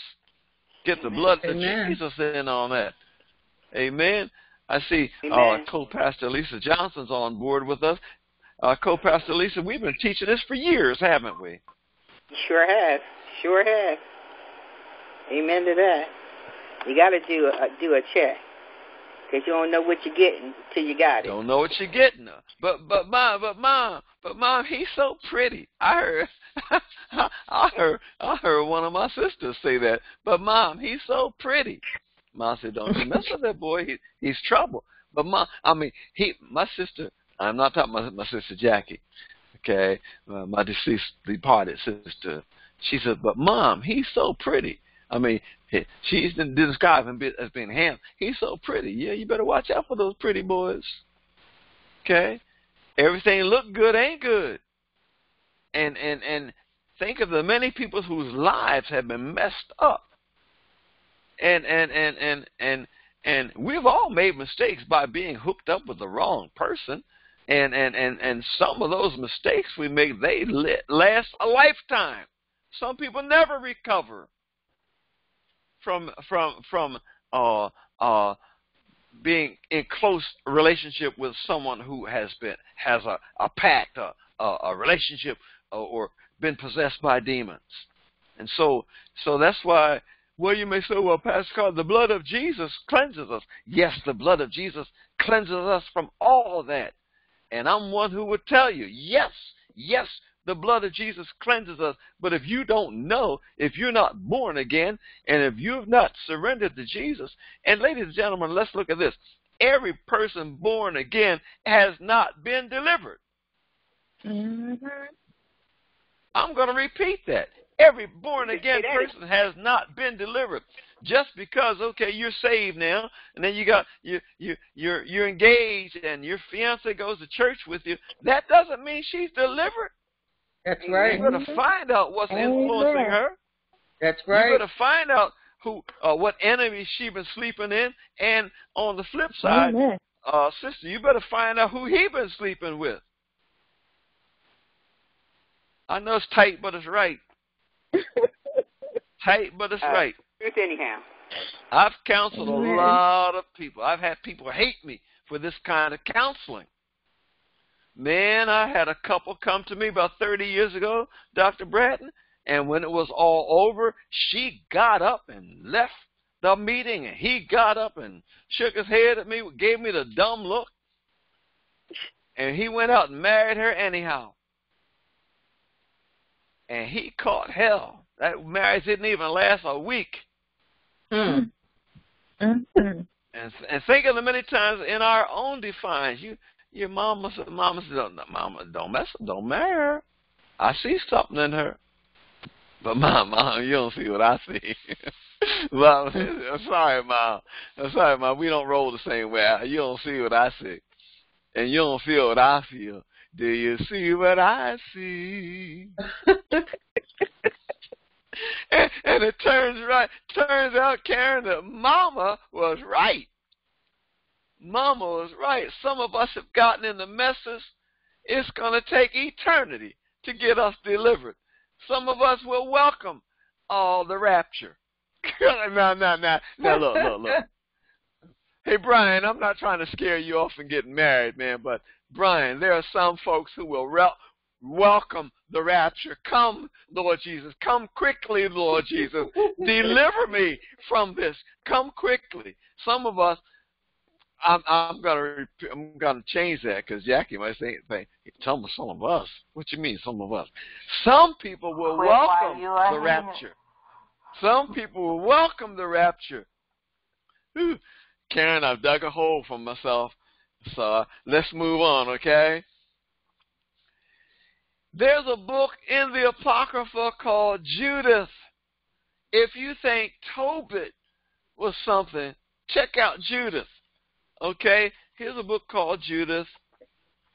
Get the blood Amen. of Jesus in on that. Amen. I see uh, co-pastor Lisa Johnson's on board with us. Uh, co-pastor Lisa, we've been teaching this for years, haven't we? Sure have. Sure have. Amen to that. You got to do a do a check because you don't know what you're getting till you got it. Don't know what you're getting. But but mom, but mom, but mom, he's so pretty. I heard, I heard, I heard one of my sisters say that. But mom, he's so pretty. Mom said, "Don't you mess with that boy. He, he's trouble." But mom, I mean, he, my sister. I'm not talking about my sister Jackie. Okay, uh, my deceased, departed sister. She said, "But mom, he's so pretty." I mean, she's described him as being handsome. He's so pretty. Yeah, you better watch out for those pretty boys. Okay, everything look good ain't good. And and and think of the many people whose lives have been messed up. And and and and and and we've all made mistakes by being hooked up with the wrong person. And and and and some of those mistakes we make they last a lifetime. Some people never recover from from from uh, uh, being in close relationship with someone who has been has a, a pact, a, a, a relationship, uh, or been possessed by demons. And so, so that's why. Well, you may say, well, Pastor, the blood of Jesus cleanses us. Yes, the blood of Jesus cleanses us from all that. And I'm one who would tell you, yes, yes, the blood of Jesus cleanses us. But if you don't know, if you're not born again, and if you've not surrendered to Jesus, and ladies and gentlemen, let's look at this. Every person born again has not been delivered. Mm-hmm. I'm going to repeat that. Every born again person has not been delivered. Just because okay, you're saved now, and then you got you you you're you're engaged, and your fiance goes to church with you. That doesn't mean she's delivered. That's right. You better find out what's influencing her. That's right. You better find out who, uh, what enemy she been sleeping in, and on the flip side, Amen. uh, sister, you better find out who he been sleeping with. I know it's tight, but it's right. tight, but it's Uh, right. Truth anyhow. I've counseled a lot of people. I've had people hate me for this kind of counseling. Man, I had a couple come to me about 30 years ago, Dr. Bratton, and when it was all over, she got up and left the meeting, and he got up and shook his head at me, gave me the dumb look, and he went out and married her anyhow. And he caught hell. That marriage didn't even last a week. Mm. And and think of the many times in our own defiance, you your mama said, mama said, don't, mama, don't mess, don't marry her. I see something in her, but mom, mom, you don't see what I see. mom, I'm sorry, mom. I'm sorry, mom. We don't roll the same way. You don't see what I see, and you don't feel what I feel. Do you see what I see? and, and it turns right. Turns out, Karen, that Mama was right. Mama was right. Some of us have gotten in the messes. It's going to take eternity to get us delivered. Some of us will welcome all the rapture. no, no, no. Now, look, look, look. Hey, Brian, I'm not trying to scare you off and getting married, man, but Brian, there are some folks who will re- welcome the rapture. Come, Lord Jesus. Come quickly, Lord Jesus. Deliver me from this. Come quickly. Some of us, I'm, I'm gonna I'm gonna change that because Jackie might say, "Tell some some of us. What you mean, some of us? Some people will while welcome the rapture. Some people will welcome the rapture. Whew. Karen, I've dug a hole for myself. So let's move on, okay? There's a book in the Apocrypha called Judith. If you think Tobit was something, check out Judith. Okay? Here's a book called Judith,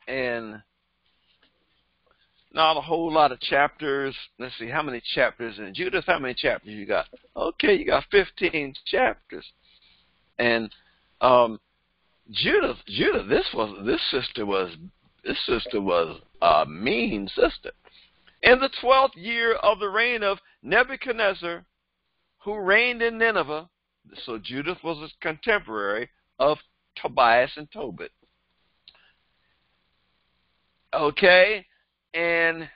and not a whole lot of chapters. Let's see, how many chapters in Judith? How many chapters you got? Okay, you got 15 chapters. And um, Judith, Judith, this was this sister was this sister was a mean sister. In the twelfth year of the reign of Nebuchadnezzar, who reigned in Nineveh, so Judith was a contemporary of Tobias and Tobit. Okay, and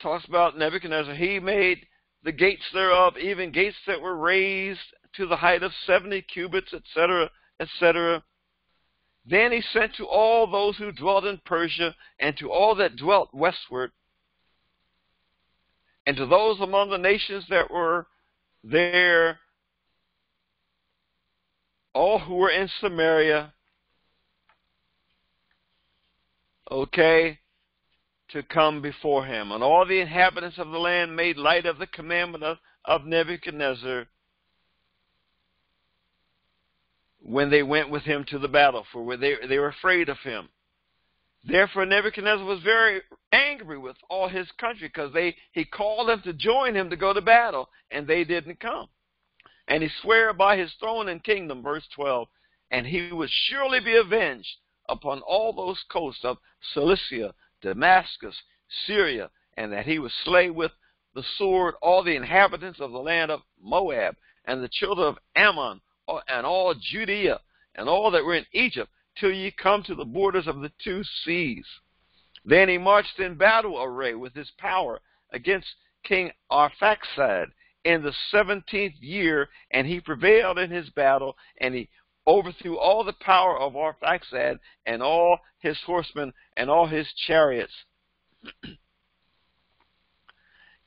talks about Nebuchadnezzar. He made the gates thereof, even gates that were raised to the height of seventy cubits, etc., etc. Then he sent to all those who dwelt in Persia, and to all that dwelt westward, and to those among the nations that were there, all who were in Samaria, okay, to come before him. And all the inhabitants of the land made light of the commandment of, of Nebuchadnezzar when they went with him to the battle, for they, they were afraid of him. Therefore Nebuchadnezzar was very angry with all his country because they he called them to join him to go to battle, and they didn't come. And he swore by his throne and kingdom, verse 12, and he would surely be avenged upon all those coasts of Cilicia, Damascus, Syria, and that he would slay with the sword all the inhabitants of the land of Moab, and the children of Ammon, uh, and all Judea, and all that were in Egypt, till ye come to the borders of the two seas. Then he marched in battle array with his power against King Arphaxad in the seventeenth year, and he prevailed in his battle, and he overthrew all the power of Arphaxad and all his horsemen and all his chariots.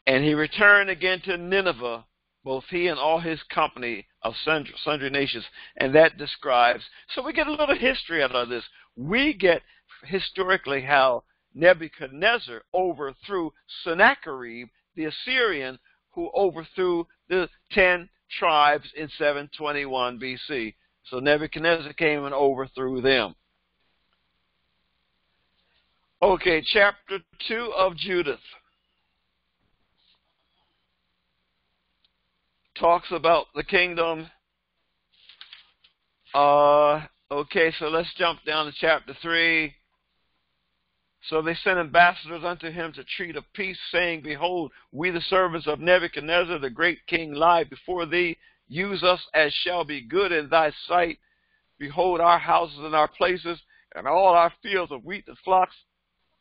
and he returned again to Nineveh, both he and all his company of sundry, sundry nations. And that describes, so we get a little history out of this. We get historically how Nebuchadnezzar overthrew Sennacherib, the Assyrian, who overthrew the ten tribes in 721 BC. So Nebuchadnezzar came and overthrew them. Okay, chapter 2 of Judith talks about the kingdom. Uh, okay, so let's jump down to chapter 3. So they sent ambassadors unto him to treat of peace, saying, Behold, we the servants of Nebuchadnezzar, the great king, lie before thee. Use us as shall be good in thy sight. Behold, our houses and our places, and all our fields of wheat and flocks,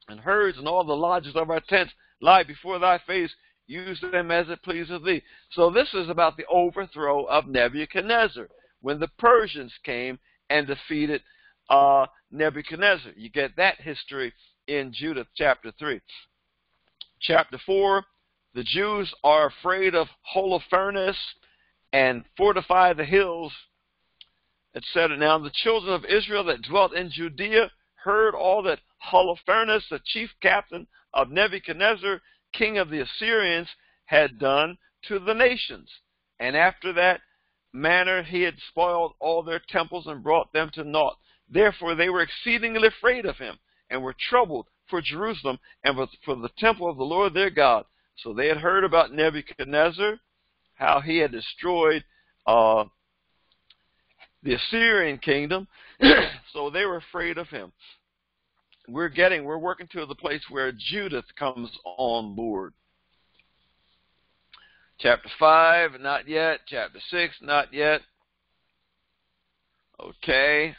and herds, and all the lodges of our tents lie before thy face. Use them as it pleases thee. So this is about the overthrow of Nebuchadnezzar when the Persians came and defeated uh, Nebuchadnezzar. You get that history in Judith chapter 3. Chapter 4, the Jews are afraid of Holofernes and fortify the hills, etc. Now the children of Israel that dwelt in Judea heard all that Holofernes, the chief captain of Nebuchadnezzar, king of the Assyrians, had done to the nations. And after that manner he had spoiled all their temples and brought them to naught. Therefore they were exceedingly afraid of him and were troubled for Jerusalem and for the temple of the Lord their God. So they had heard about Nebuchadnezzar, how he had destroyed uh, the Assyrian kingdom, so they were afraid of him. We're getting, we're working to the place where Judith comes on board. Chapter 5, not yet. Chapter 6, not yet. Okay.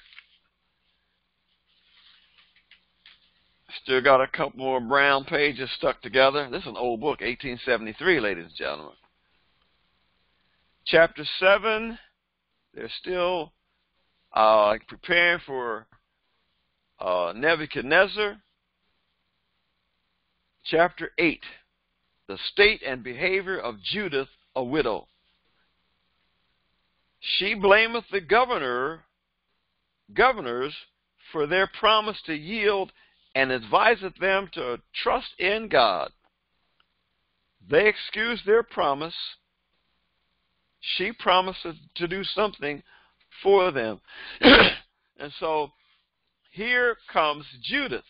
Still got a couple more brown pages stuck together. This is an old book, 1873, ladies and gentlemen. Chapter 7, they're still uh, preparing for uh, Nebuchadnezzar. Chapter 8, the state and behavior of Judith, a widow. She blameth the governor, governors for their promise to yield and adviseth them to trust in God. They excuse their promise. She promises to do something for them. and so here comes Judith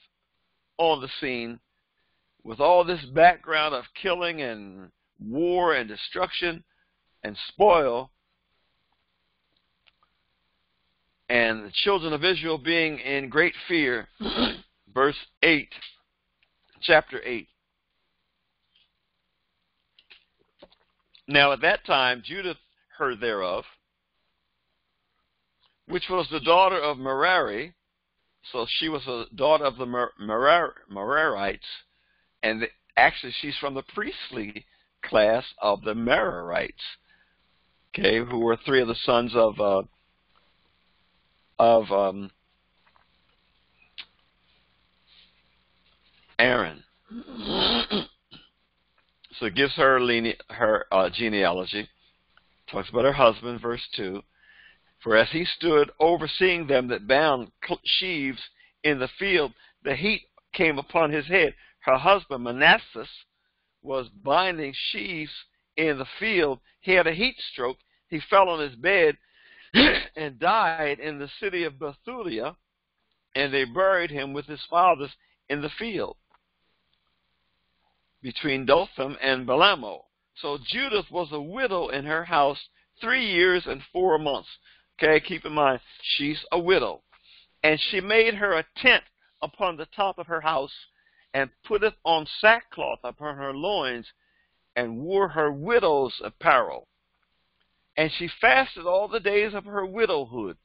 on the scene with all this background of killing and war and destruction and spoil, and the children of Israel being in great fear. Verse 8, chapter 8. Now at that time Judith heard thereof, which was the daughter of Merari, so she was a daughter of the Merarites, and the, actually she's from the priestly class of the Merarites. okay, who were three of the sons of uh, of um, Aaron. so it gives her her uh, genealogy. Talks about her husband, verse two. For as he stood overseeing them that bound sheaves in the field, the heat came upon his head. Her husband Manasseh was binding sheaves in the field. He had a heat stroke. He fell on his bed and died in the city of Bethulia, and they buried him with his fathers in the field between Dothan and Balamo. So Judith was a widow in her house three years and four months. Okay, keep in mind, she's a widow. And she made her a tent upon the top of her house, and putteth on sackcloth upon her loins, and wore her widow's apparel. And she fasted all the days of her widowhood,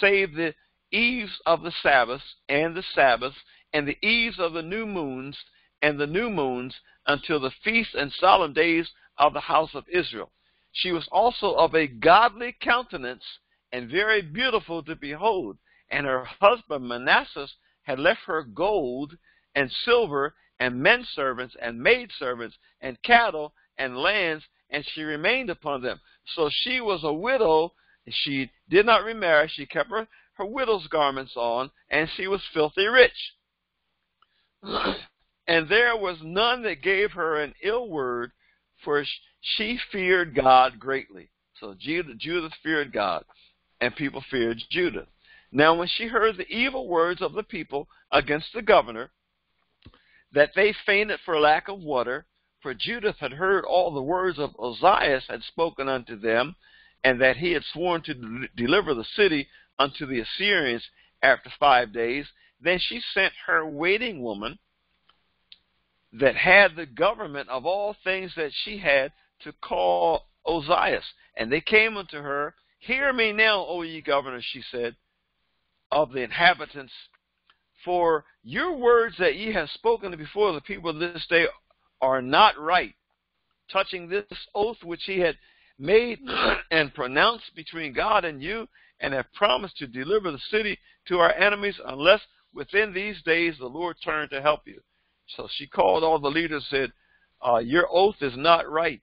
save the eves of the Sabbaths, and the Sabbaths, and the eves of the new moons, and the new moons, until the feasts and solemn days of the house of Israel. She was also of a godly countenance and very beautiful to behold. And her husband Manasseh had left her gold and silver and men servants and maid servants and cattle and lands, and she remained upon them. So she was a widow. She did not remarry. She kept her, her widow's garments on, and she was filthy rich. And there was none that gave her an ill word, for she feared God greatly. So Judith feared God, and people feared Judith. Now, when she heard the evil words of the people against the governor, that they fainted for lack of water, for Judith had heard all the words of Ozias had spoken unto them, and that he had sworn to deliver the city unto the Assyrians after five days, then she sent her waiting woman that had the government of all things that she had to call Ozias. And they came unto her, Hear me now, O ye governors, she said, of the inhabitants, for your words that ye have spoken before the people this day are not right, touching this oath which he had made and pronounced between God and you, and have promised to deliver the city to our enemies, unless within these days the Lord turn to help you. So she called all the leaders and said, uh, Your oath is not right.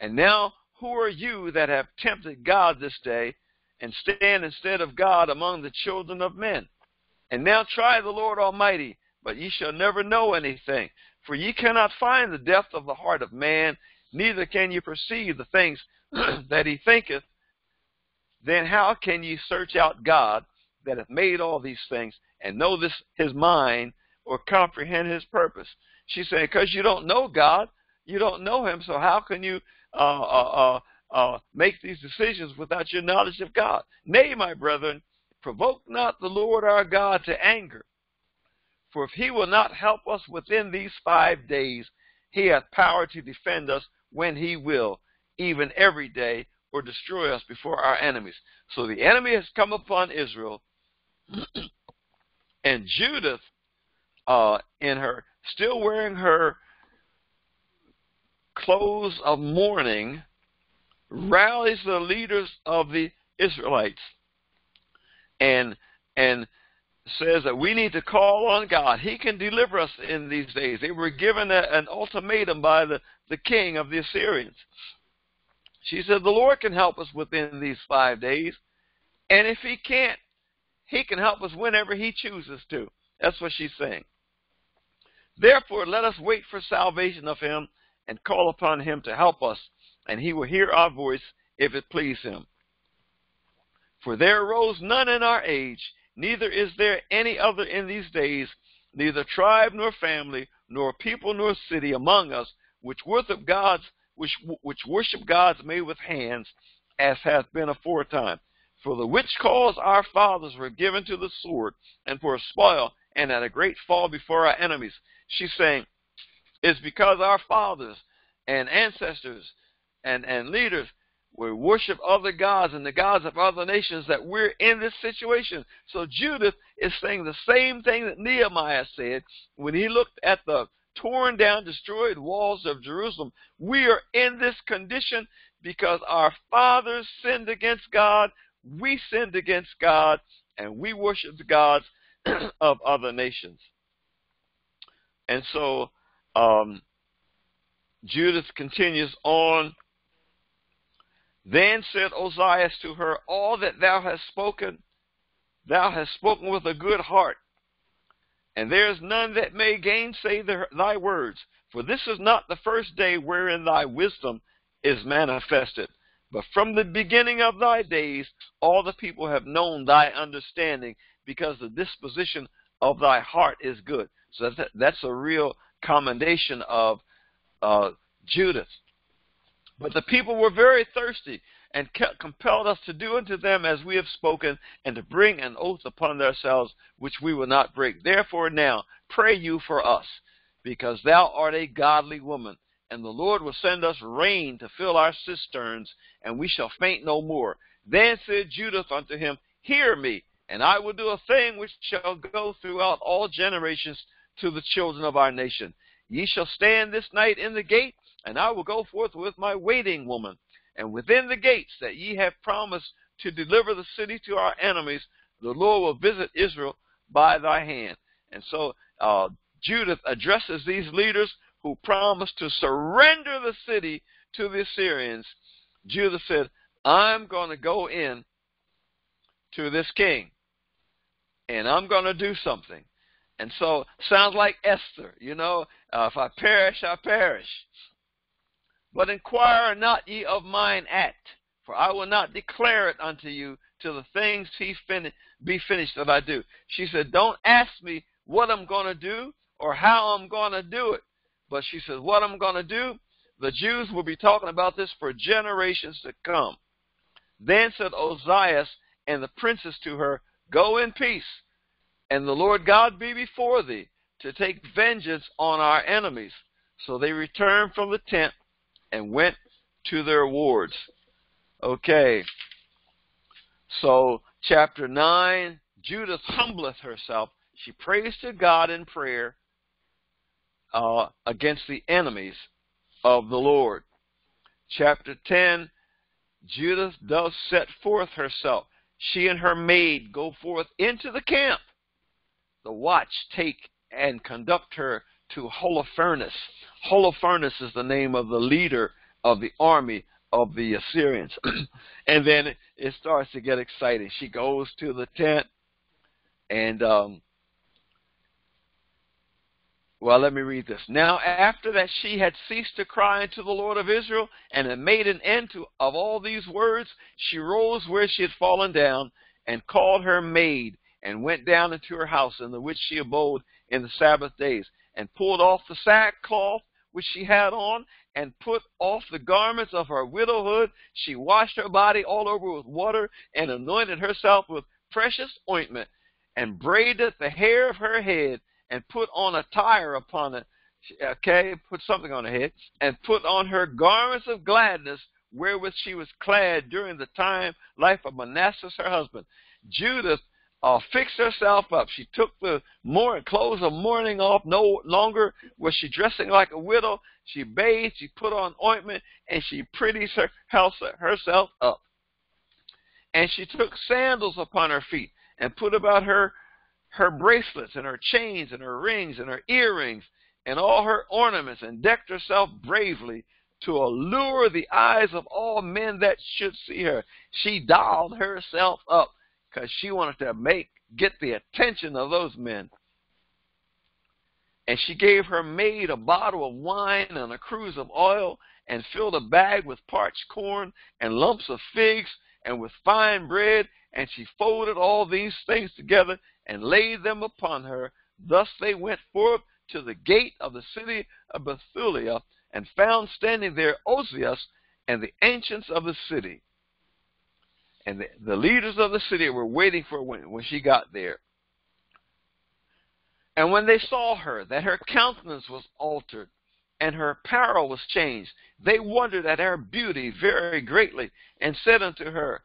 And now, who are you that have tempted God this day and stand instead of God among the children of men? And now try the Lord Almighty, but ye shall never know anything. For ye cannot find the depth of the heart of man, neither can ye perceive the things that he thinketh. Then how can ye search out God that hath made all these things, and know this his mind, or comprehend his purpose. She's saying, because you don't know God, you don't know him, so how can you uh, uh, uh, uh, make these decisions without your knowledge of God? Nay, my brethren, provoke not the Lord our God to anger. For if he will not help us within these five days, he hath power to defend us when he will, even every day, or destroy us before our enemies. So the enemy has come upon Israel, and Judith uh, in her, still wearing her clothes of mourning, rallies the leaders of the Israelites and and says that we need to call on God. He can deliver us in these days. They were given a, an ultimatum by the, the king of the Assyrians. She said, The Lord can help us within these five days. And if He can't, He can help us whenever He chooses to. That's what she's saying. Therefore, let us wait for salvation of him and call upon him to help us, and he will hear our voice if it please him. For there arose none in our age, neither is there any other in these days, neither tribe nor family, nor people nor city among us, which worship gods, which, which worship gods made with hands, as hath been aforetime. For the which cause our fathers were given to the sword, and for a spoil, and at a great fall before our enemies. She's saying it's because our fathers and ancestors and, and leaders we worship other gods and the gods of other nations that we're in this situation. So Judith is saying the same thing that Nehemiah said when he looked at the torn down, destroyed walls of Jerusalem. We are in this condition because our fathers sinned against God, we sinned against God, and we worship the gods of other nations. And so um, Judith continues on. Then said Ozias to her, All that thou hast spoken, thou hast spoken with a good heart, and there is none that may gainsay the, thy words. For this is not the first day wherein thy wisdom is manifested. But from the beginning of thy days, all the people have known thy understanding, because the disposition of thy heart is good. So that, that's a real commendation of uh, Judith. But the people were very thirsty and compelled us to do unto them as we have spoken, and to bring an oath upon ourselves which we will not break. Therefore now pray you for us, because thou art a godly woman, and the Lord will send us rain to fill our cisterns, and we shall faint no more. Then said Judith unto him, Hear me, and I will do a thing which shall go throughout all generations to the children of our nation. Ye shall stand this night in the gate, and I will go forth with my waiting woman. And within the gates that ye have promised to deliver the city to our enemies, the Lord will visit Israel by thy hand. And so uh, Judith addresses these leaders who promised to surrender the city to the Assyrians. Judith said, I'm going to go in to this king, and I'm going to do something. And so, sounds like Esther, you know, uh, if I perish, I perish. But inquire not ye of mine act, for I will not declare it unto you till the things he fin- be finished that I do. She said, Don't ask me what I'm going to do or how I'm going to do it. But she says, What I'm going to do, the Jews will be talking about this for generations to come. Then said Ozias and the princes to her, Go in peace and the Lord God be before thee to take vengeance on our enemies. So they returned from the tent and went to their wards. Okay. So, chapter 9, Judith humbleth herself. She prays to God in prayer uh, against the enemies of the Lord. Chapter 10, Judith does set forth herself. She and her maid go forth into the camp the watch take and conduct her to Holofernes. Holofernes is the name of the leader of the army of the Assyrians. and then it starts to get exciting. She goes to the tent and um, well, let me read this. Now, after that she had ceased to cry unto the Lord of Israel, and had made an end to, of all these words, she rose where she had fallen down, and called her maid, and went down into her house in the which she abode in the Sabbath days, and pulled off the sackcloth which she had on, and put off the garments of her widowhood. She washed her body all over with water, and anointed herself with precious ointment, and braided the hair of her head, and put on a tire upon it. Okay, put something on her head, and put on her garments of gladness, wherewith she was clad during the time life of Manasseh her husband. Judith uh, fixed herself up. She took the more clothes of mourning off. No longer was she dressing like a widow. She bathed, she put on ointment, and she prettied her, herself up. And she took sandals upon her feet and put about her her bracelets and her chains and her rings and her earrings and all her ornaments and decked herself bravely to allure the eyes of all men that should see her. She dolled herself up because she wanted to make get the attention of those men. And she gave her maid a bottle of wine and a cruse of oil, and filled a bag with parched corn and lumps of figs and with fine bread. And she folded all these things together and laid them upon her. Thus they went forth to the gate of the city of Bethulia, and found standing there Ozias and the ancients of the city and the, the leaders of the city were waiting for when, when she got there. And when they saw her, that her countenance was altered, and her apparel was changed, they wondered at her beauty very greatly, and said unto her,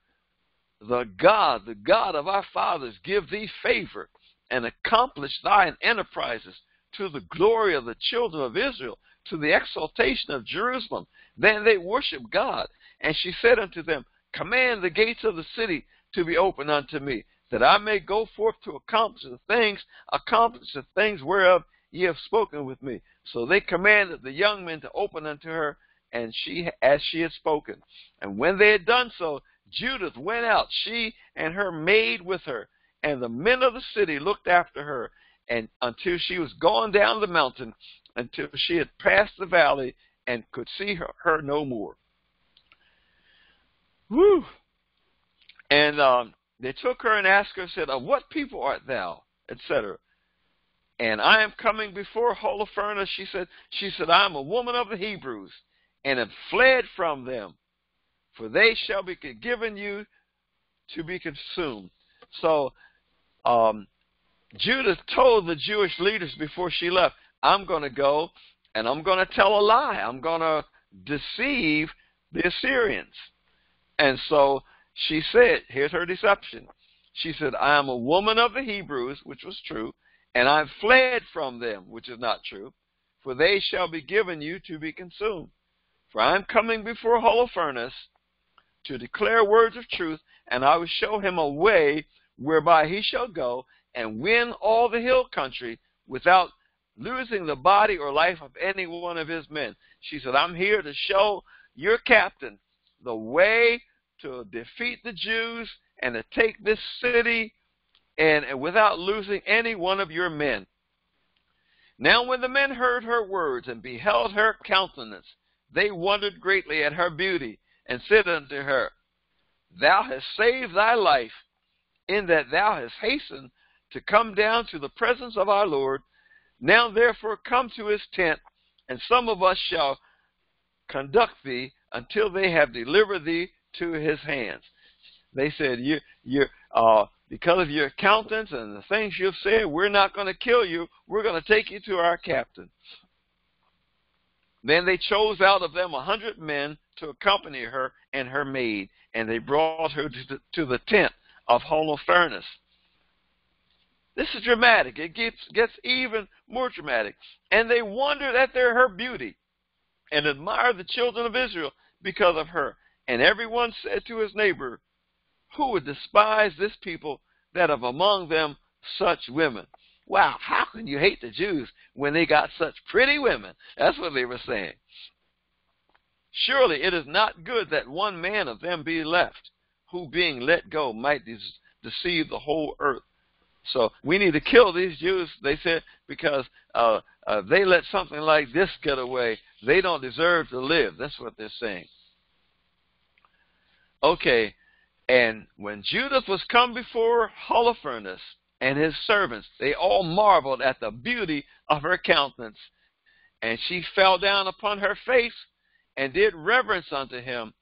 The God, the God of our fathers, give thee favor, and accomplish thine enterprises to the glory of the children of Israel, to the exaltation of Jerusalem. Then they worshiped God And she said unto them, Command the gates of the city to be opened unto me, that I may go forth to accomplish the things, accomplish the things whereof ye have spoken with me. So they commanded the young men to open unto her, and she as she had spoken. And when they had done so, Judith went out, she and her maid with her, and the men of the city looked after her, and until she was gone down the mountain, until she had passed the valley and could see her, her no more. Woo! And um, they took her and asked her, said, Of what people art thou? etc. And I am coming before Holofernes, she said, she said, I am a woman of the Hebrews, and have fled from them, for they shall be given you to be consumed. So um, Judith told the Jewish leaders before she left, I'm going to go and I'm going to tell a lie. I'm going to deceive the Assyrians. And so she said, here's her deception. She said, I am a woman of the Hebrews, which was true, and I've fled from them, which is not true, for they shall be given you to be consumed. For I am coming before Holofernes to declare words of truth, and I will show him a way whereby he shall go and win all the hill country without losing the body or life of any one of his men. She said, I'm here to show your captain the way to defeat the Jews and to take this city and, and without losing any one of your men. Now when the men heard her words and beheld her countenance, they wondered greatly at her beauty, and said unto her, Thou hast saved thy life, in that thou hast hastened to come down to the presence of our Lord. Now therefore come to his tent, and some of us shall conduct thee until they have delivered thee to his hands. They said, you, you, uh, because of your accountants and the things you've said, we're not going to kill you. We're going to take you to our captain. Then they chose out of them a hundred men to accompany her and her maid, and they brought her to the, to the tent of Holofernes. This is dramatic. It gets, gets even more dramatic. And they wondered at their, her beauty and admired the children of Israel because of her. And everyone said to his neighbor, Who would despise this people that have among them such women? Wow, how can you hate the Jews when they got such pretty women? That's what they were saying. Surely it is not good that one man of them be left, who being let go might deceive the whole earth. So we need to kill these Jews, they said, because uh, uh, they let something like this get away. They don't deserve to live. That's what they're saying. Okay, and when Judith was come before Holofernes and his servants, they all marveled at the beauty of her countenance. And she fell down upon her face and did reverence unto him,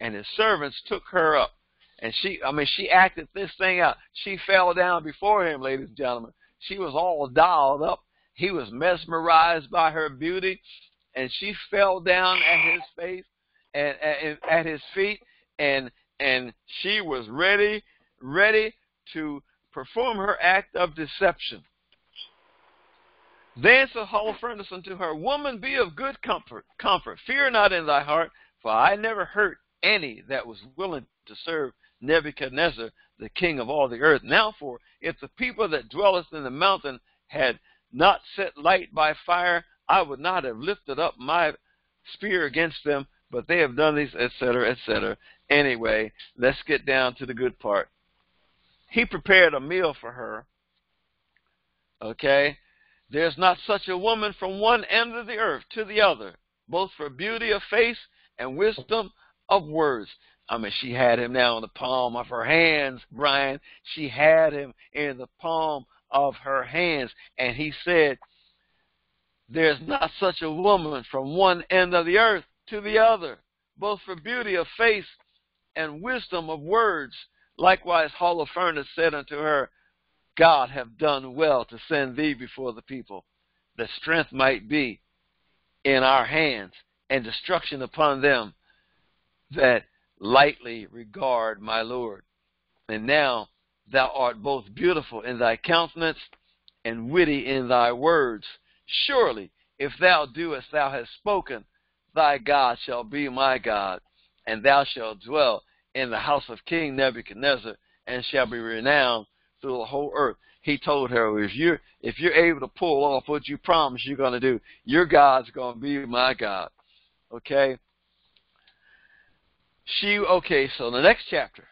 and his servants took her up. And she, I mean, she acted this thing out. She fell down before him, ladies and gentlemen. She was all dolled up. He was mesmerized by her beauty, and she fell down at his face and at his feet, and and she was ready, ready to perform her act of deception. Then said Holofernes unto her, Woman, be of good comfort, comfort. Fear not in thy heart, for I never hurt any that was willing to serve Nebuchadnezzar, the king of all the earth. Now for, if the people that dwelleth in the mountain had not set light by fire, I would not have lifted up my spear against them, but they have done these, etc., etc. Anyway, let's get down to the good part. He prepared a meal for her. Okay? There's not such a woman from one end of the earth to the other, both for beauty of face and wisdom of words. I mean, she had him now in the palm of her hands, Brian. She had him in the palm of her hands. And he said, There's not such a woman from one end of the earth to the other, both for beauty of face and wisdom of words. Likewise, Holofernes said unto her, God have done well to send thee before the people, that strength might be in our hands, and destruction upon them that lightly regard my Lord. And now thou art both beautiful in thy countenance and witty in thy words. Surely, if thou do as thou hast spoken, thy God shall be my God, and thou shalt dwell in the house of King Nebuchadnezzar, and shall be renowned through the whole earth. He told her, if you're if you're able to pull off what you promised you're going to do, your God's going to be my God. Okay. She okay. So the next chapter.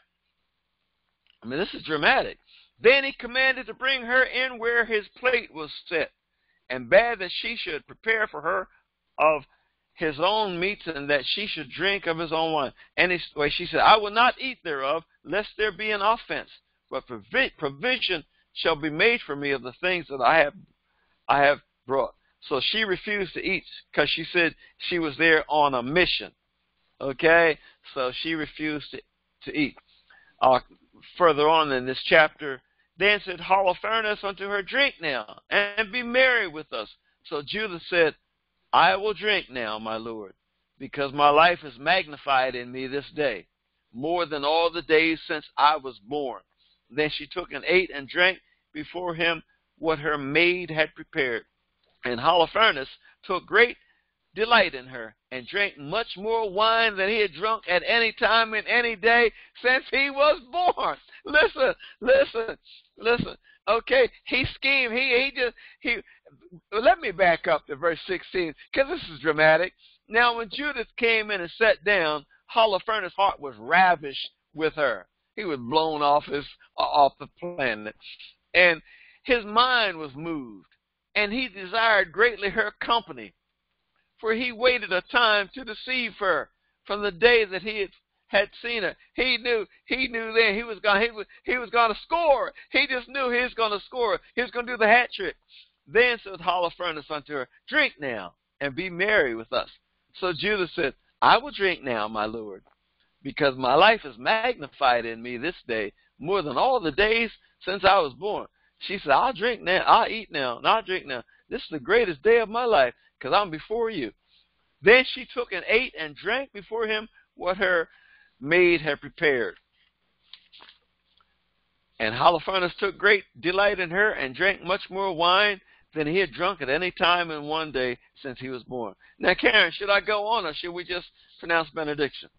I mean, this is dramatic. Then he commanded to bring her in where his plate was set, and bade that she should prepare for her of his own meats, and that she should drink of his own wine. And he, well, she said, I will not eat thereof, lest there be an offense. But provision shall be made for me of the things that I have, I have brought. So she refused to eat because she said she was there on a mission. Okay, so she refused to, to eat. Uh, further on in this chapter, then said Holofernes unto her, Drink now, and be merry with us. So Judah said, I will drink now, my Lord, because my life is magnified in me this day, more than all the days since I was born. Then she took and ate and drank before him what her maid had prepared. And Holofernes took great delight in her, and drank much more wine than he had drunk at any time in any day since he was born. Listen, listen, listen. Okay, he schemed. He he just he. Let me back up to verse 16 because this is dramatic. Now, when Judith came in and sat down, Holofernes' heart was ravished with her. He was blown off his off the planet, and his mind was moved, and he desired greatly her company for he waited a time to deceive her from the day that he had, had seen her. He knew he knew then he was going he was he was going to score. He just knew he was going to score. He was going to do the hat trick. Then said Holofernes unto her, Drink now and be merry with us. So Judah said, I will drink now, my lord, because my life is magnified in me this day more than all the days since I was born. She said, I'll drink now, I'll eat now, and I'll drink now. This is the greatest day of my life because I'm before you. Then she took and ate and drank before him what her maid had prepared. And Holofernes took great delight in her and drank much more wine than he had drunk at any time in one day since he was born. Now, Karen, should I go on or should we just pronounce benediction?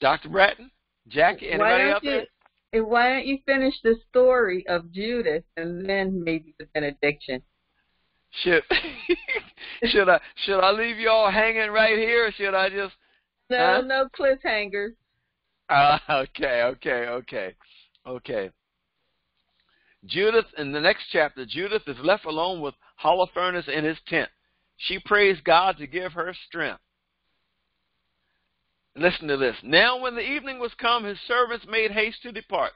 Dr. Bratton? Jackie? Anybody out there? why don't you finish the story of Judas and then maybe the benediction? Should should I should I leave you all hanging right here, or should I just? No, huh? no cliffhangers. Uh, okay, okay, okay, okay. Judith in the next chapter, Judith is left alone with Holofernes in his tent. She prays God to give her strength. Listen to this. Now, when the evening was come, his servants made haste to depart.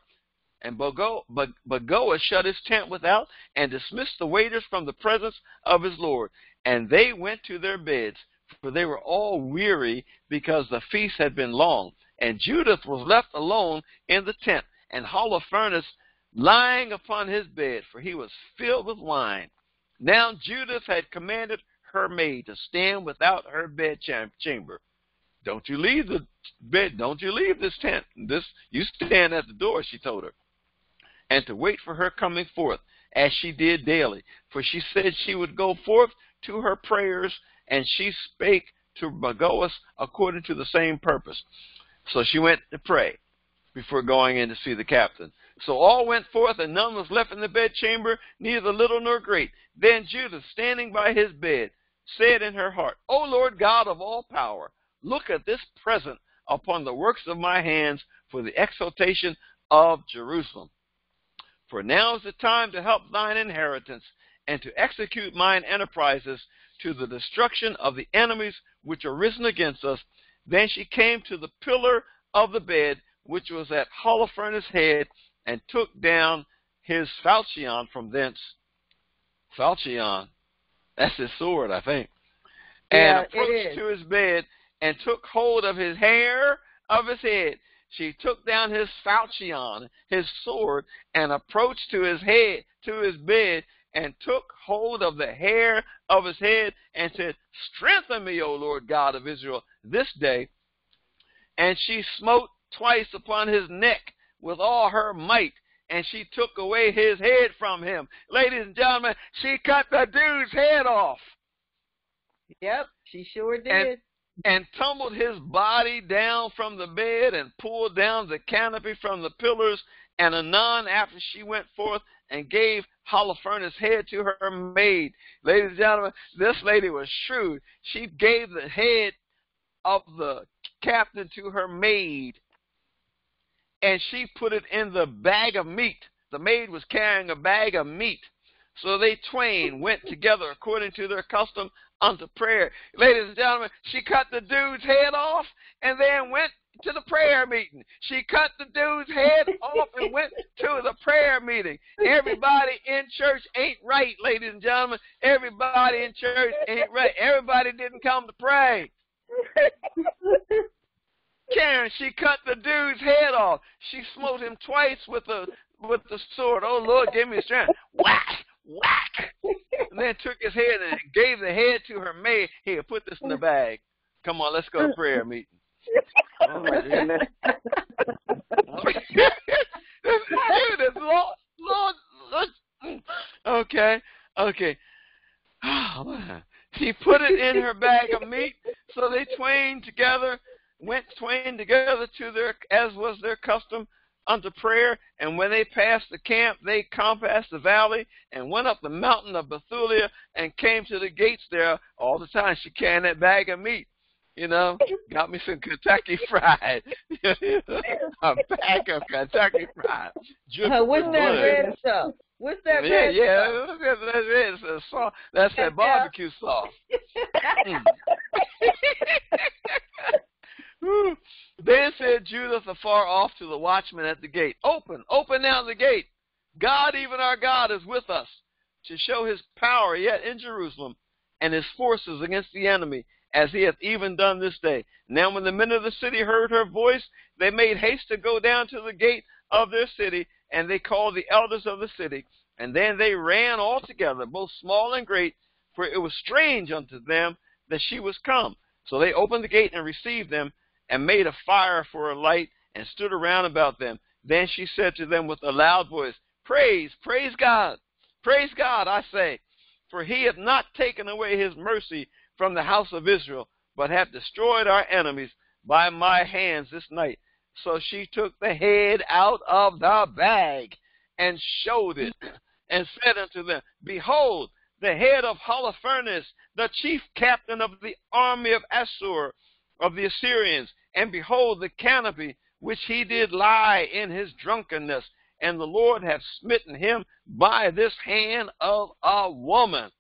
And Bagoas shut his tent without and dismissed the waiters from the presence of his Lord. And they went to their beds, for they were all weary because the feast had been long. And Judith was left alone in the tent, and Holofernes lying upon his bed, for he was filled with wine. Now Judith had commanded her maid to stand without her bed chamber don't you leave the bed. Don't you leave this tent. This you stand at the door, she told her. And to wait for her coming forth, as she did daily. For she said she would go forth to her prayers, and she spake to Bagoas according to the same purpose. So she went to pray before going in to see the captain. So all went forth, and none was left in the bedchamber, neither little nor great. Then Judith, standing by his bed, said in her heart, O Lord God of all power, Look at this present upon the works of my hands for the exaltation of Jerusalem. For now is the time to help thine inheritance and to execute mine enterprises to the destruction of the enemies which are risen against us. Then she came to the pillar of the bed which was at Holofernes' head and took down his falchion from thence. Falchion, that's his sword, I think. And yeah, approached to his bed and took hold of his hair of his head. She took down his falchion, his sword, and approached to his head, to his bed, and took hold of the hair of his head, and said, Strengthen me, O Lord God of Israel, this day. And she smote twice upon his neck with all her might, and she took away his head from him. Ladies and gentlemen, she cut the dude's head off. Yep, she sure did. And, and tumbled his body down from the bed and pulled down the canopy from the pillars. And anon after she went forth and gave Holofernes' head to her maid. Ladies and gentlemen, this lady was shrewd. She gave the head of the captain to her maid, and she put it in the bag of meat. The maid was carrying a bag of meat. So they twain went together according to their custom unto prayer. Ladies and gentlemen, she cut the dude's head off and then went to the prayer meeting. She cut the dude's head off and went to the prayer meeting. Everybody in church ain't right, ladies and gentlemen. Everybody in church ain't right. Everybody didn't come to pray. Karen, she cut the dude's head off. She smote him twice with the with the sword. Oh Lord, give me strength. Whack, whack. And then took his head and gave the head to her maid. Here, put this in the bag. Come on, let's go to prayer meeting. Oh my goodness. Lord, Lord, Lord. Okay, okay. Oh, he put it in her bag of meat, so they twain together went twain together to their as was their custom unto prayer, and when they passed the camp, they compassed the valley and went up the mountain of Bethulia and came to the gates there. All the time she carrying that bag of meat. You know, got me some Kentucky Fried. a bag of Kentucky Fried. Uh, what's that red stuff? What's that yeah, red yeah, stuff? that's, that's, that's, sauce. that's that barbecue sauce. Mm. then said Judith afar off to the watchman at the gate, Open, open now the gate. God, even our God, is with us to show his power yet in Jerusalem and his forces against the enemy, as he hath even done this day. Now when the men of the city heard her voice, they made haste to go down to the gate of their city, and they called the elders of the city. And then they ran all together, both small and great, for it was strange unto them that she was come. So they opened the gate and received them, and made a fire for a light, and stood around about them. Then she said to them with a loud voice, Praise, praise God, praise God, I say, for he hath not taken away his mercy from the house of Israel, but hath destroyed our enemies by my hands this night. So she took the head out of the bag and showed it, and said unto them, Behold, the head of Holofernes, the chief captain of the army of Assur, of the Assyrians, and behold the canopy which he did lie in his drunkenness, and the Lord hath smitten him by this hand of a woman.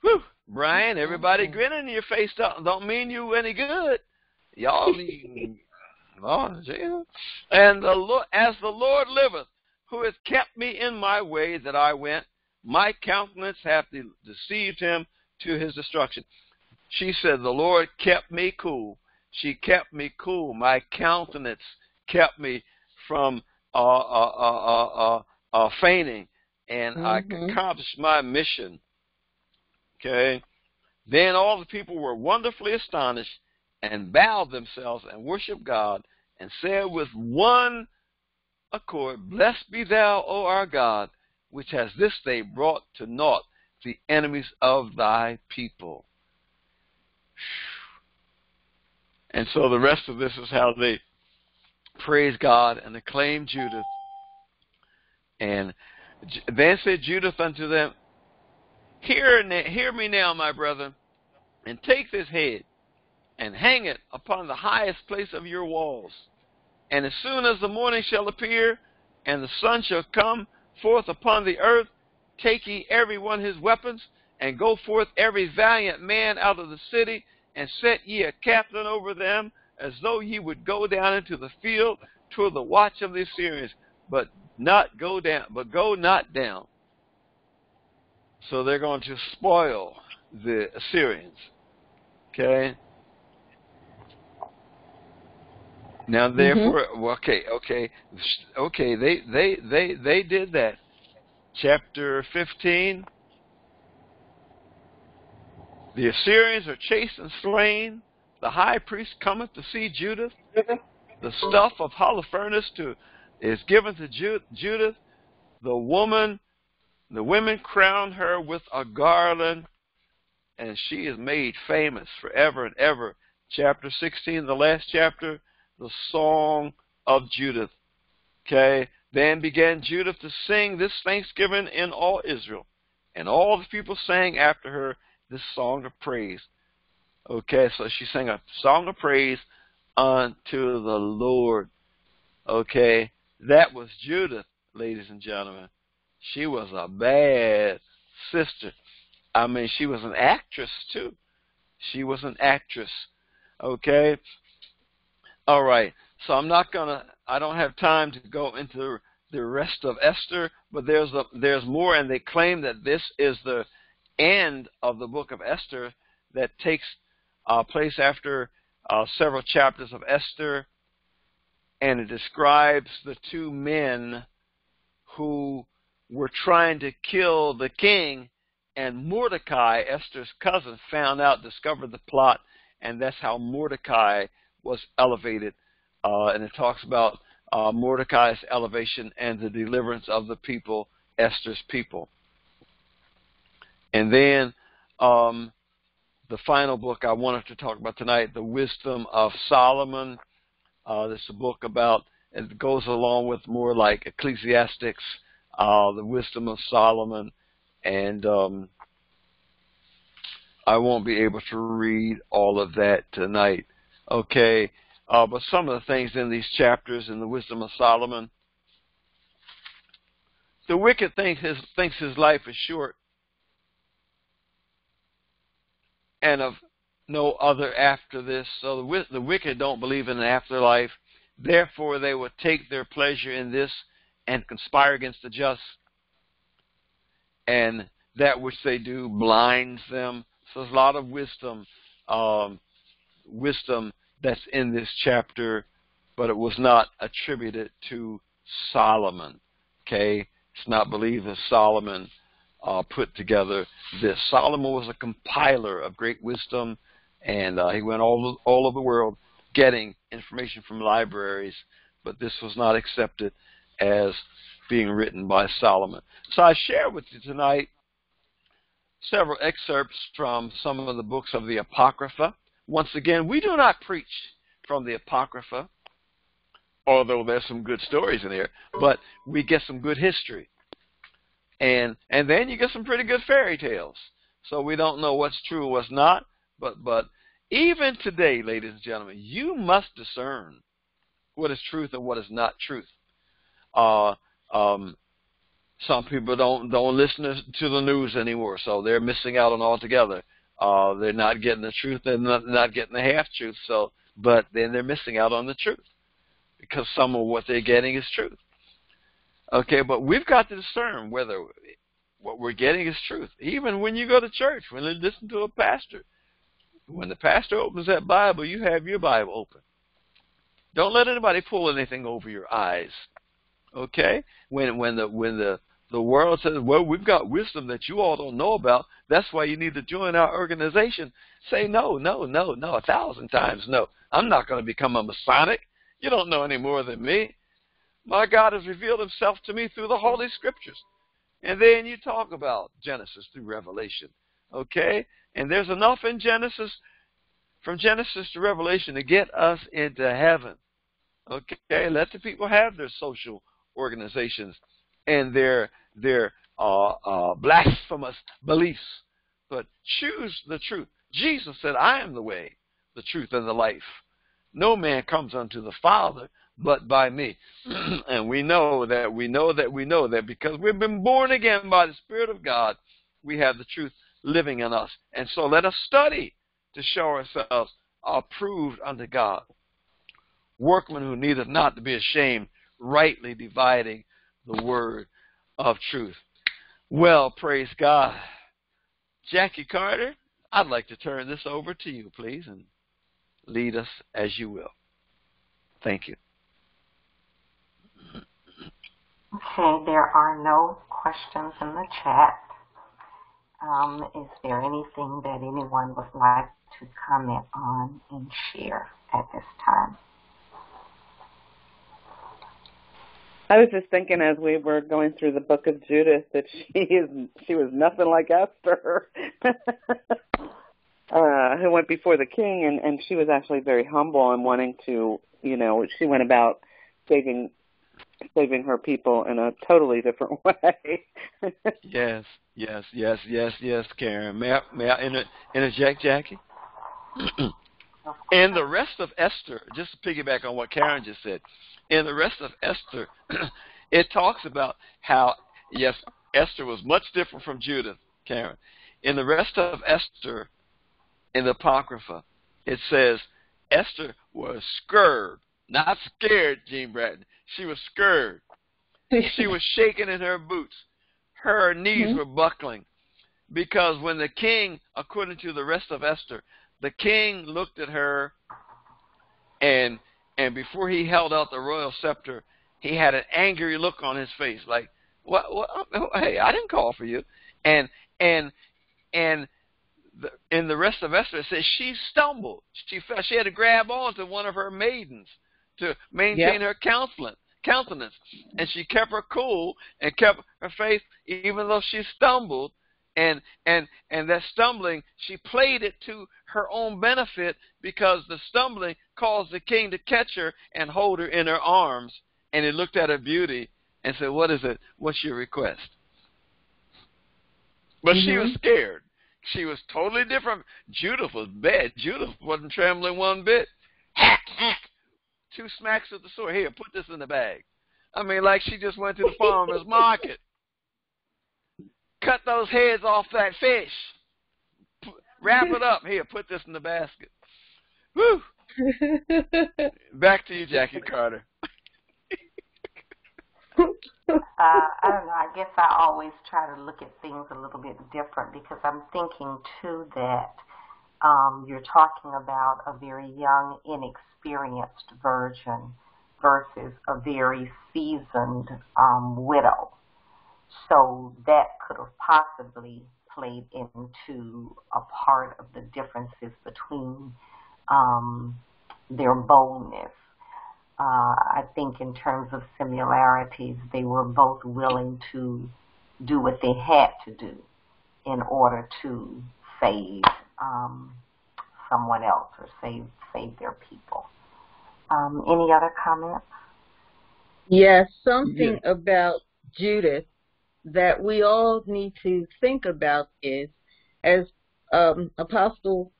Whew, Brian, everybody grinning in your face don't, don't mean you any good. Y'all, Lord, Jesus. And the Lord, as the Lord liveth, who hath kept me in my way that I went, my countenance hath deceived him to his destruction. She said, The Lord kept me cool. She kept me cool. My countenance kept me from uh, uh, uh, uh, uh fainting, and mm-hmm. I accomplished my mission. Okay. Then all the people were wonderfully astonished and bowed themselves and worshiped God and said with one accord, Blessed be thou, O our God, which has this day brought to naught the enemies of thy people. And so the rest of this is how they praise God and acclaim Judith. And then said Judith unto them, hear, hear me now, my brethren, and take this head and hang it upon the highest place of your walls. And as soon as the morning shall appear, and the sun shall come forth upon the earth, take ye every one his weapons, and go forth every valiant man out of the city, and set ye a captain over them, as though ye would go down into the field to the watch of the Assyrians, but not go down, but go not down. So they're going to spoil the Assyrians. Okay. Now, mm-hmm. therefore, mm-hmm. okay, okay, okay. They they they they did that. Chapter fifteen. The Assyrians are chased and slain. The high priest cometh to see Judith. The stuff of Holofernes to is given to Judith. The woman, the women crown her with a garland, and she is made famous forever and ever. Chapter 16, the last chapter, the song of Judith. Okay, then began Judith to sing this thanksgiving in all Israel, and all the people sang after her this song of praise. Okay, so she sang a song of praise unto the Lord. Okay, that was Judith, ladies and gentlemen. She was a bad sister. I mean, she was an actress too. She was an actress. Okay. All right. So I'm not gonna. I don't have time to go into the rest of Esther, but there's a, there's more, and they claim that this is the end of the book of Esther that takes uh, place after uh, several chapters of Esther, and it describes the two men who were trying to kill the king, and Mordecai, Esther's cousin, found out, discovered the plot, and that's how Mordecai was elevated. Uh, and it talks about uh, Mordecai's elevation and the deliverance of the people, Esther's people. And then um, the final book I wanted to talk about tonight, The Wisdom of Solomon. Uh, this is a book about, it goes along with more like Ecclesiastics, uh, The Wisdom of Solomon, and um, I won't be able to read all of that tonight. Okay, uh, but some of the things in these chapters in the Wisdom of Solomon. The wicked thinks his, thinks his life is short and of no other after this. So the, the wicked don't believe in an afterlife. Therefore, they will take their pleasure in this and conspire against the just. And that which they do blinds them. So there's a lot of wisdom, um, wisdom that's in this chapter, but it was not attributed to Solomon. Okay, it's not believed that Solomon uh, put together this. Solomon was a compiler of great wisdom, and uh, he went all all over the world getting information from libraries, but this was not accepted as being written by Solomon. So I share with you tonight several excerpts from some of the books of the Apocrypha. Once again, we do not preach from the Apocrypha, although there's some good stories in here, but we get some good history and and then you get some pretty good fairy tales. So we don't know what's true what's not, but but even today, ladies and gentlemen, you must discern what is truth and what is not truth. Uh, um, some people don't don't listen to the news anymore, so they're missing out on altogether. Uh, they're not getting the truth, they're not, not getting the half truth. So, but then they're missing out on the truth because some of what they're getting is truth. Okay, but we've got to discern whether what we're getting is truth. Even when you go to church, when you listen to a pastor, when the pastor opens that Bible, you have your Bible open. Don't let anybody pull anything over your eyes. Okay? When when the when the the world says, "Well, we've got wisdom that you all don't know about. That's why you need to join our organization." Say no, no, no, no, a thousand times no. I'm not going to become a Masonic. You don't know any more than me. My God has revealed himself to me through the Holy Scriptures. And then you talk about Genesis through Revelation. Okay? And there's enough in Genesis, from Genesis to Revelation, to get us into heaven. Okay? Let the people have their social organizations and their their uh, uh, blasphemous beliefs, but choose the truth. Jesus said, "I am the way, the truth, and the life. No man comes unto the Father but by me. and we know that we know that we know that because we've been born again by the Spirit of God, we have the truth living in us. And so let us study to show ourselves approved unto God. Workmen who needeth not to be ashamed, rightly dividing the word of truth. Well, praise God. Jackie Carter, I'd like to turn this over to you, please, and lead us as you will. Thank you. Okay, there are no questions in the chat. Um, is there anything that anyone would like to comment on and share at this time? I was just thinking as we were going through the book of Judith that she is she was nothing like Esther, uh, who went before the king, and and she was actually very humble and wanting to, you know, she went about saving saving her people in a totally different way. yes, yes, yes, yes, yes, Karen. May I, may I inter- interject, Jackie? and the rest of Esther, just to piggyback on what Karen just said, in the rest of Esther, it talks about how, yes, Esther was much different from Judith, Karen. In the rest of Esther, in the Apocrypha, it says Esther was scared, not scared, Gene Bratton. She was scared. she was shaking in her boots. Her knees mm-hmm. were buckling. Because when the king, according to the rest of Esther, the king looked at her and and before he held out the royal scepter, he had an angry look on his face, like, "What? what oh, hey, I didn't call for you." And and and the, in the rest of Esther, it says she stumbled. She fell. She had to grab on to one of her maidens to maintain yep. her counseling, countenance, and she kept her cool and kept her faith, even though she stumbled. And and and that stumbling she played it to her own benefit because the stumbling caused the king to catch her and hold her in her arms. And he looked at her beauty and said what is it? What's your request? But mm-hmm. she was mm-hmm. scared. She was totally different. Judith was bad. Judith wasn't trembling one bit. Hack hack two smacks of the sword here put this in the bag i mean like she just went to the farmer's market cut those heads off that fish. P- wrap it up. Here, put this in the basket. Woo! Back to you, Jackie Carter. uh, I don't know. I guess I always try to look at things a little bit different because I'm thinking too that um, you're talking about a very young, inexperienced virgin versus a very seasoned um, widow. So that could have possibly played into a part of the differences between um, their boldness. Uh, I think in terms of similarities, they were both willing to do what they had to do in order to save um, someone else or save save their people. Um, any other comments? Yes, something yeah. about Judith that we all need to think about is, as um, Apostle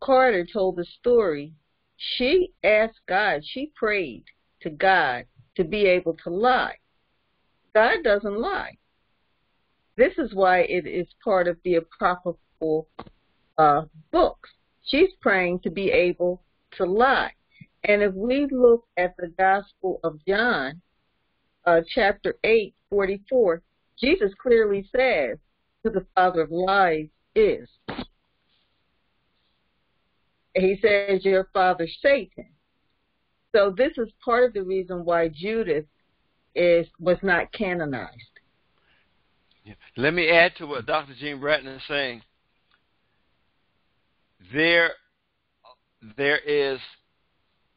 Carter told the story, she asked God, she prayed to God to be able to lie. God doesn't lie. This is why it is part of the apocryphal uh, books. She's praying to be able to lie. And if we look at the Gospel of John, uh, chapter 8, 44, Jesus clearly says who the father of lies is. He says, Your father Satan. So this is part of the reason why Judith is was not canonized. Let me add to what Dr. Gene Bratton is saying. There, there is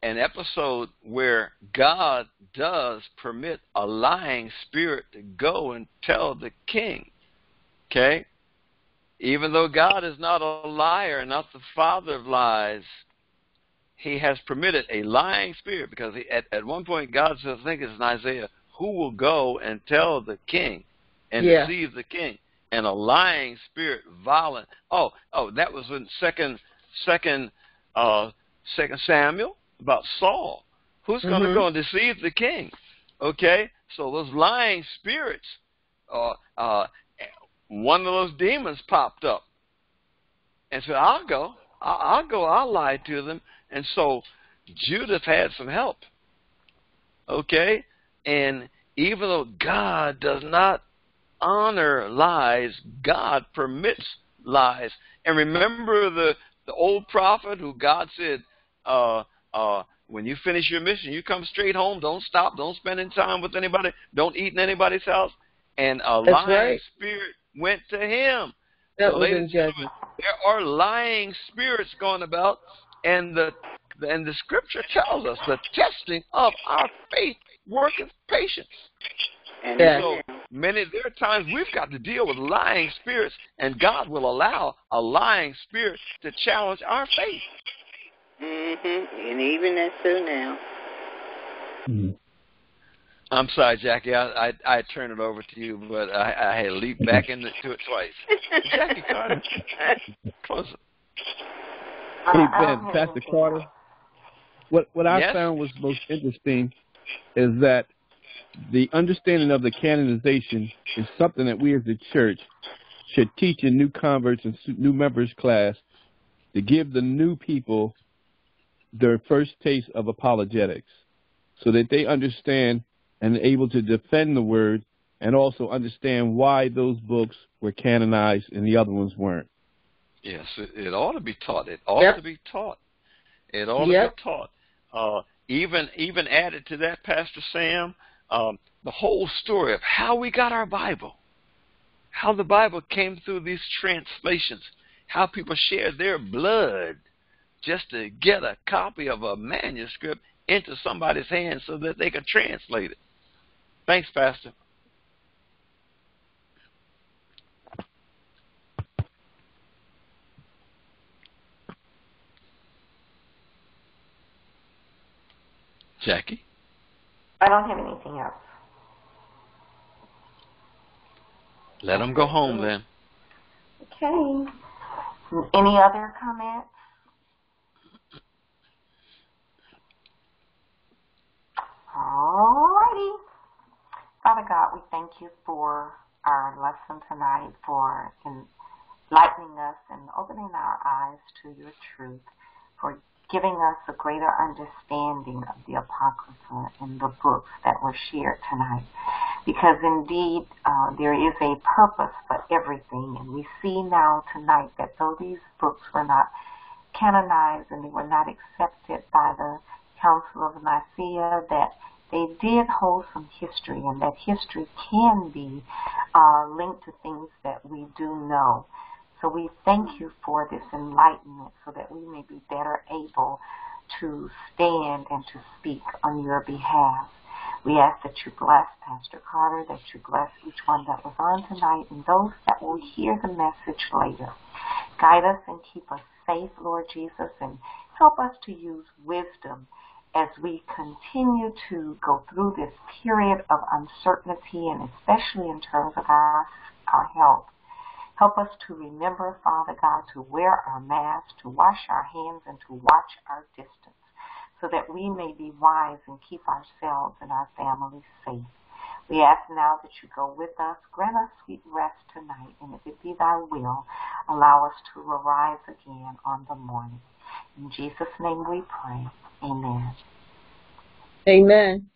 an episode where God does permit a lying spirit to go and tell the king. Okay? Even though God is not a liar, and not the father of lies, he has permitted a lying spirit because he, at, at one point God says, I think it's in Isaiah, who will go and tell the king and yeah. deceive the king? And a lying spirit, violent. Oh, oh, that was in second, second, uh, second Samuel about Saul. Who's going to mm-hmm. go and deceive the king? Okay, so those lying spirits, uh, uh, one of those demons popped up and said, "I'll go, I'll, I'll go, I'll lie to them." And so Judith had some help. Okay, and even though God does not honor lies, God permits lies. And remember the the old prophet who God said, uh, uh, when you finish your mission, you come straight home. Don't stop. Don't spend any time with anybody. Don't eat in anybody's house. And a That's lying right. spirit went to him. That so, was in judgment. There are lying spirits going about, and the and the scripture tells us the testing of our faith worketh patience. And Yeah. So many there are times we've got to deal with lying spirits, and God will allow a lying spirit to challenge our faith. Mm-hmm. And even that's so now. Mhm. I'm sorry, Jackie. I I, I turn it over to you, but I, I had leaped back into it twice. Jackie Carter, close it. Hey, Ben, Pastor Carter. What what I Yes? found was most interesting is that the understanding of the canonization is something that we as the church should teach in new converts and new members class to give the new people their first taste of apologetics so that they understand and are able to defend the word and also understand why those books were canonized and the other ones weren't. Yes, it, it ought to be taught. It ought Yep. to be taught. It ought Yep. to be taught. Uh, even even added to that, Pastor Sam, um, the whole story of how we got our Bible, how the Bible came through these translations, how people shared their blood just to get a copy of a manuscript into somebody's hands so that they could translate it. Thanks, Pastor. Jackie? I don't have anything else. Let them go home then. Okay. Any other comments? Alrighty. Father God, we thank you for our lesson tonight, for enlightening us and opening our eyes to your truth, for giving us a greater understanding of the Apocrypha and the books that were shared tonight. Because indeed, uh, there is a purpose for everything, and we see now tonight that though these books were not canonized and they were not accepted by the Council of Nicaea, that they did hold some history, and that history can be uh, linked to things that we do know. So we thank you for this enlightenment so that we may be better able to stand and to speak on your behalf. We ask that you bless Pastor Carter, that you bless each one that was on tonight and those that will hear the message later. Guide us and keep us safe, Lord Jesus, and help us to use wisdom as we continue to go through this period of uncertainty and especially in terms of our, our health. Help us to remember, Father God, to wear our masks, to wash our hands, and to watch our distance so that we may be wise and keep ourselves and our families safe. We ask now that you go with us, grant us sweet rest tonight, and if it be thy will, allow us to arise again on the morning. In Jesus' name we pray. Amen. Amen.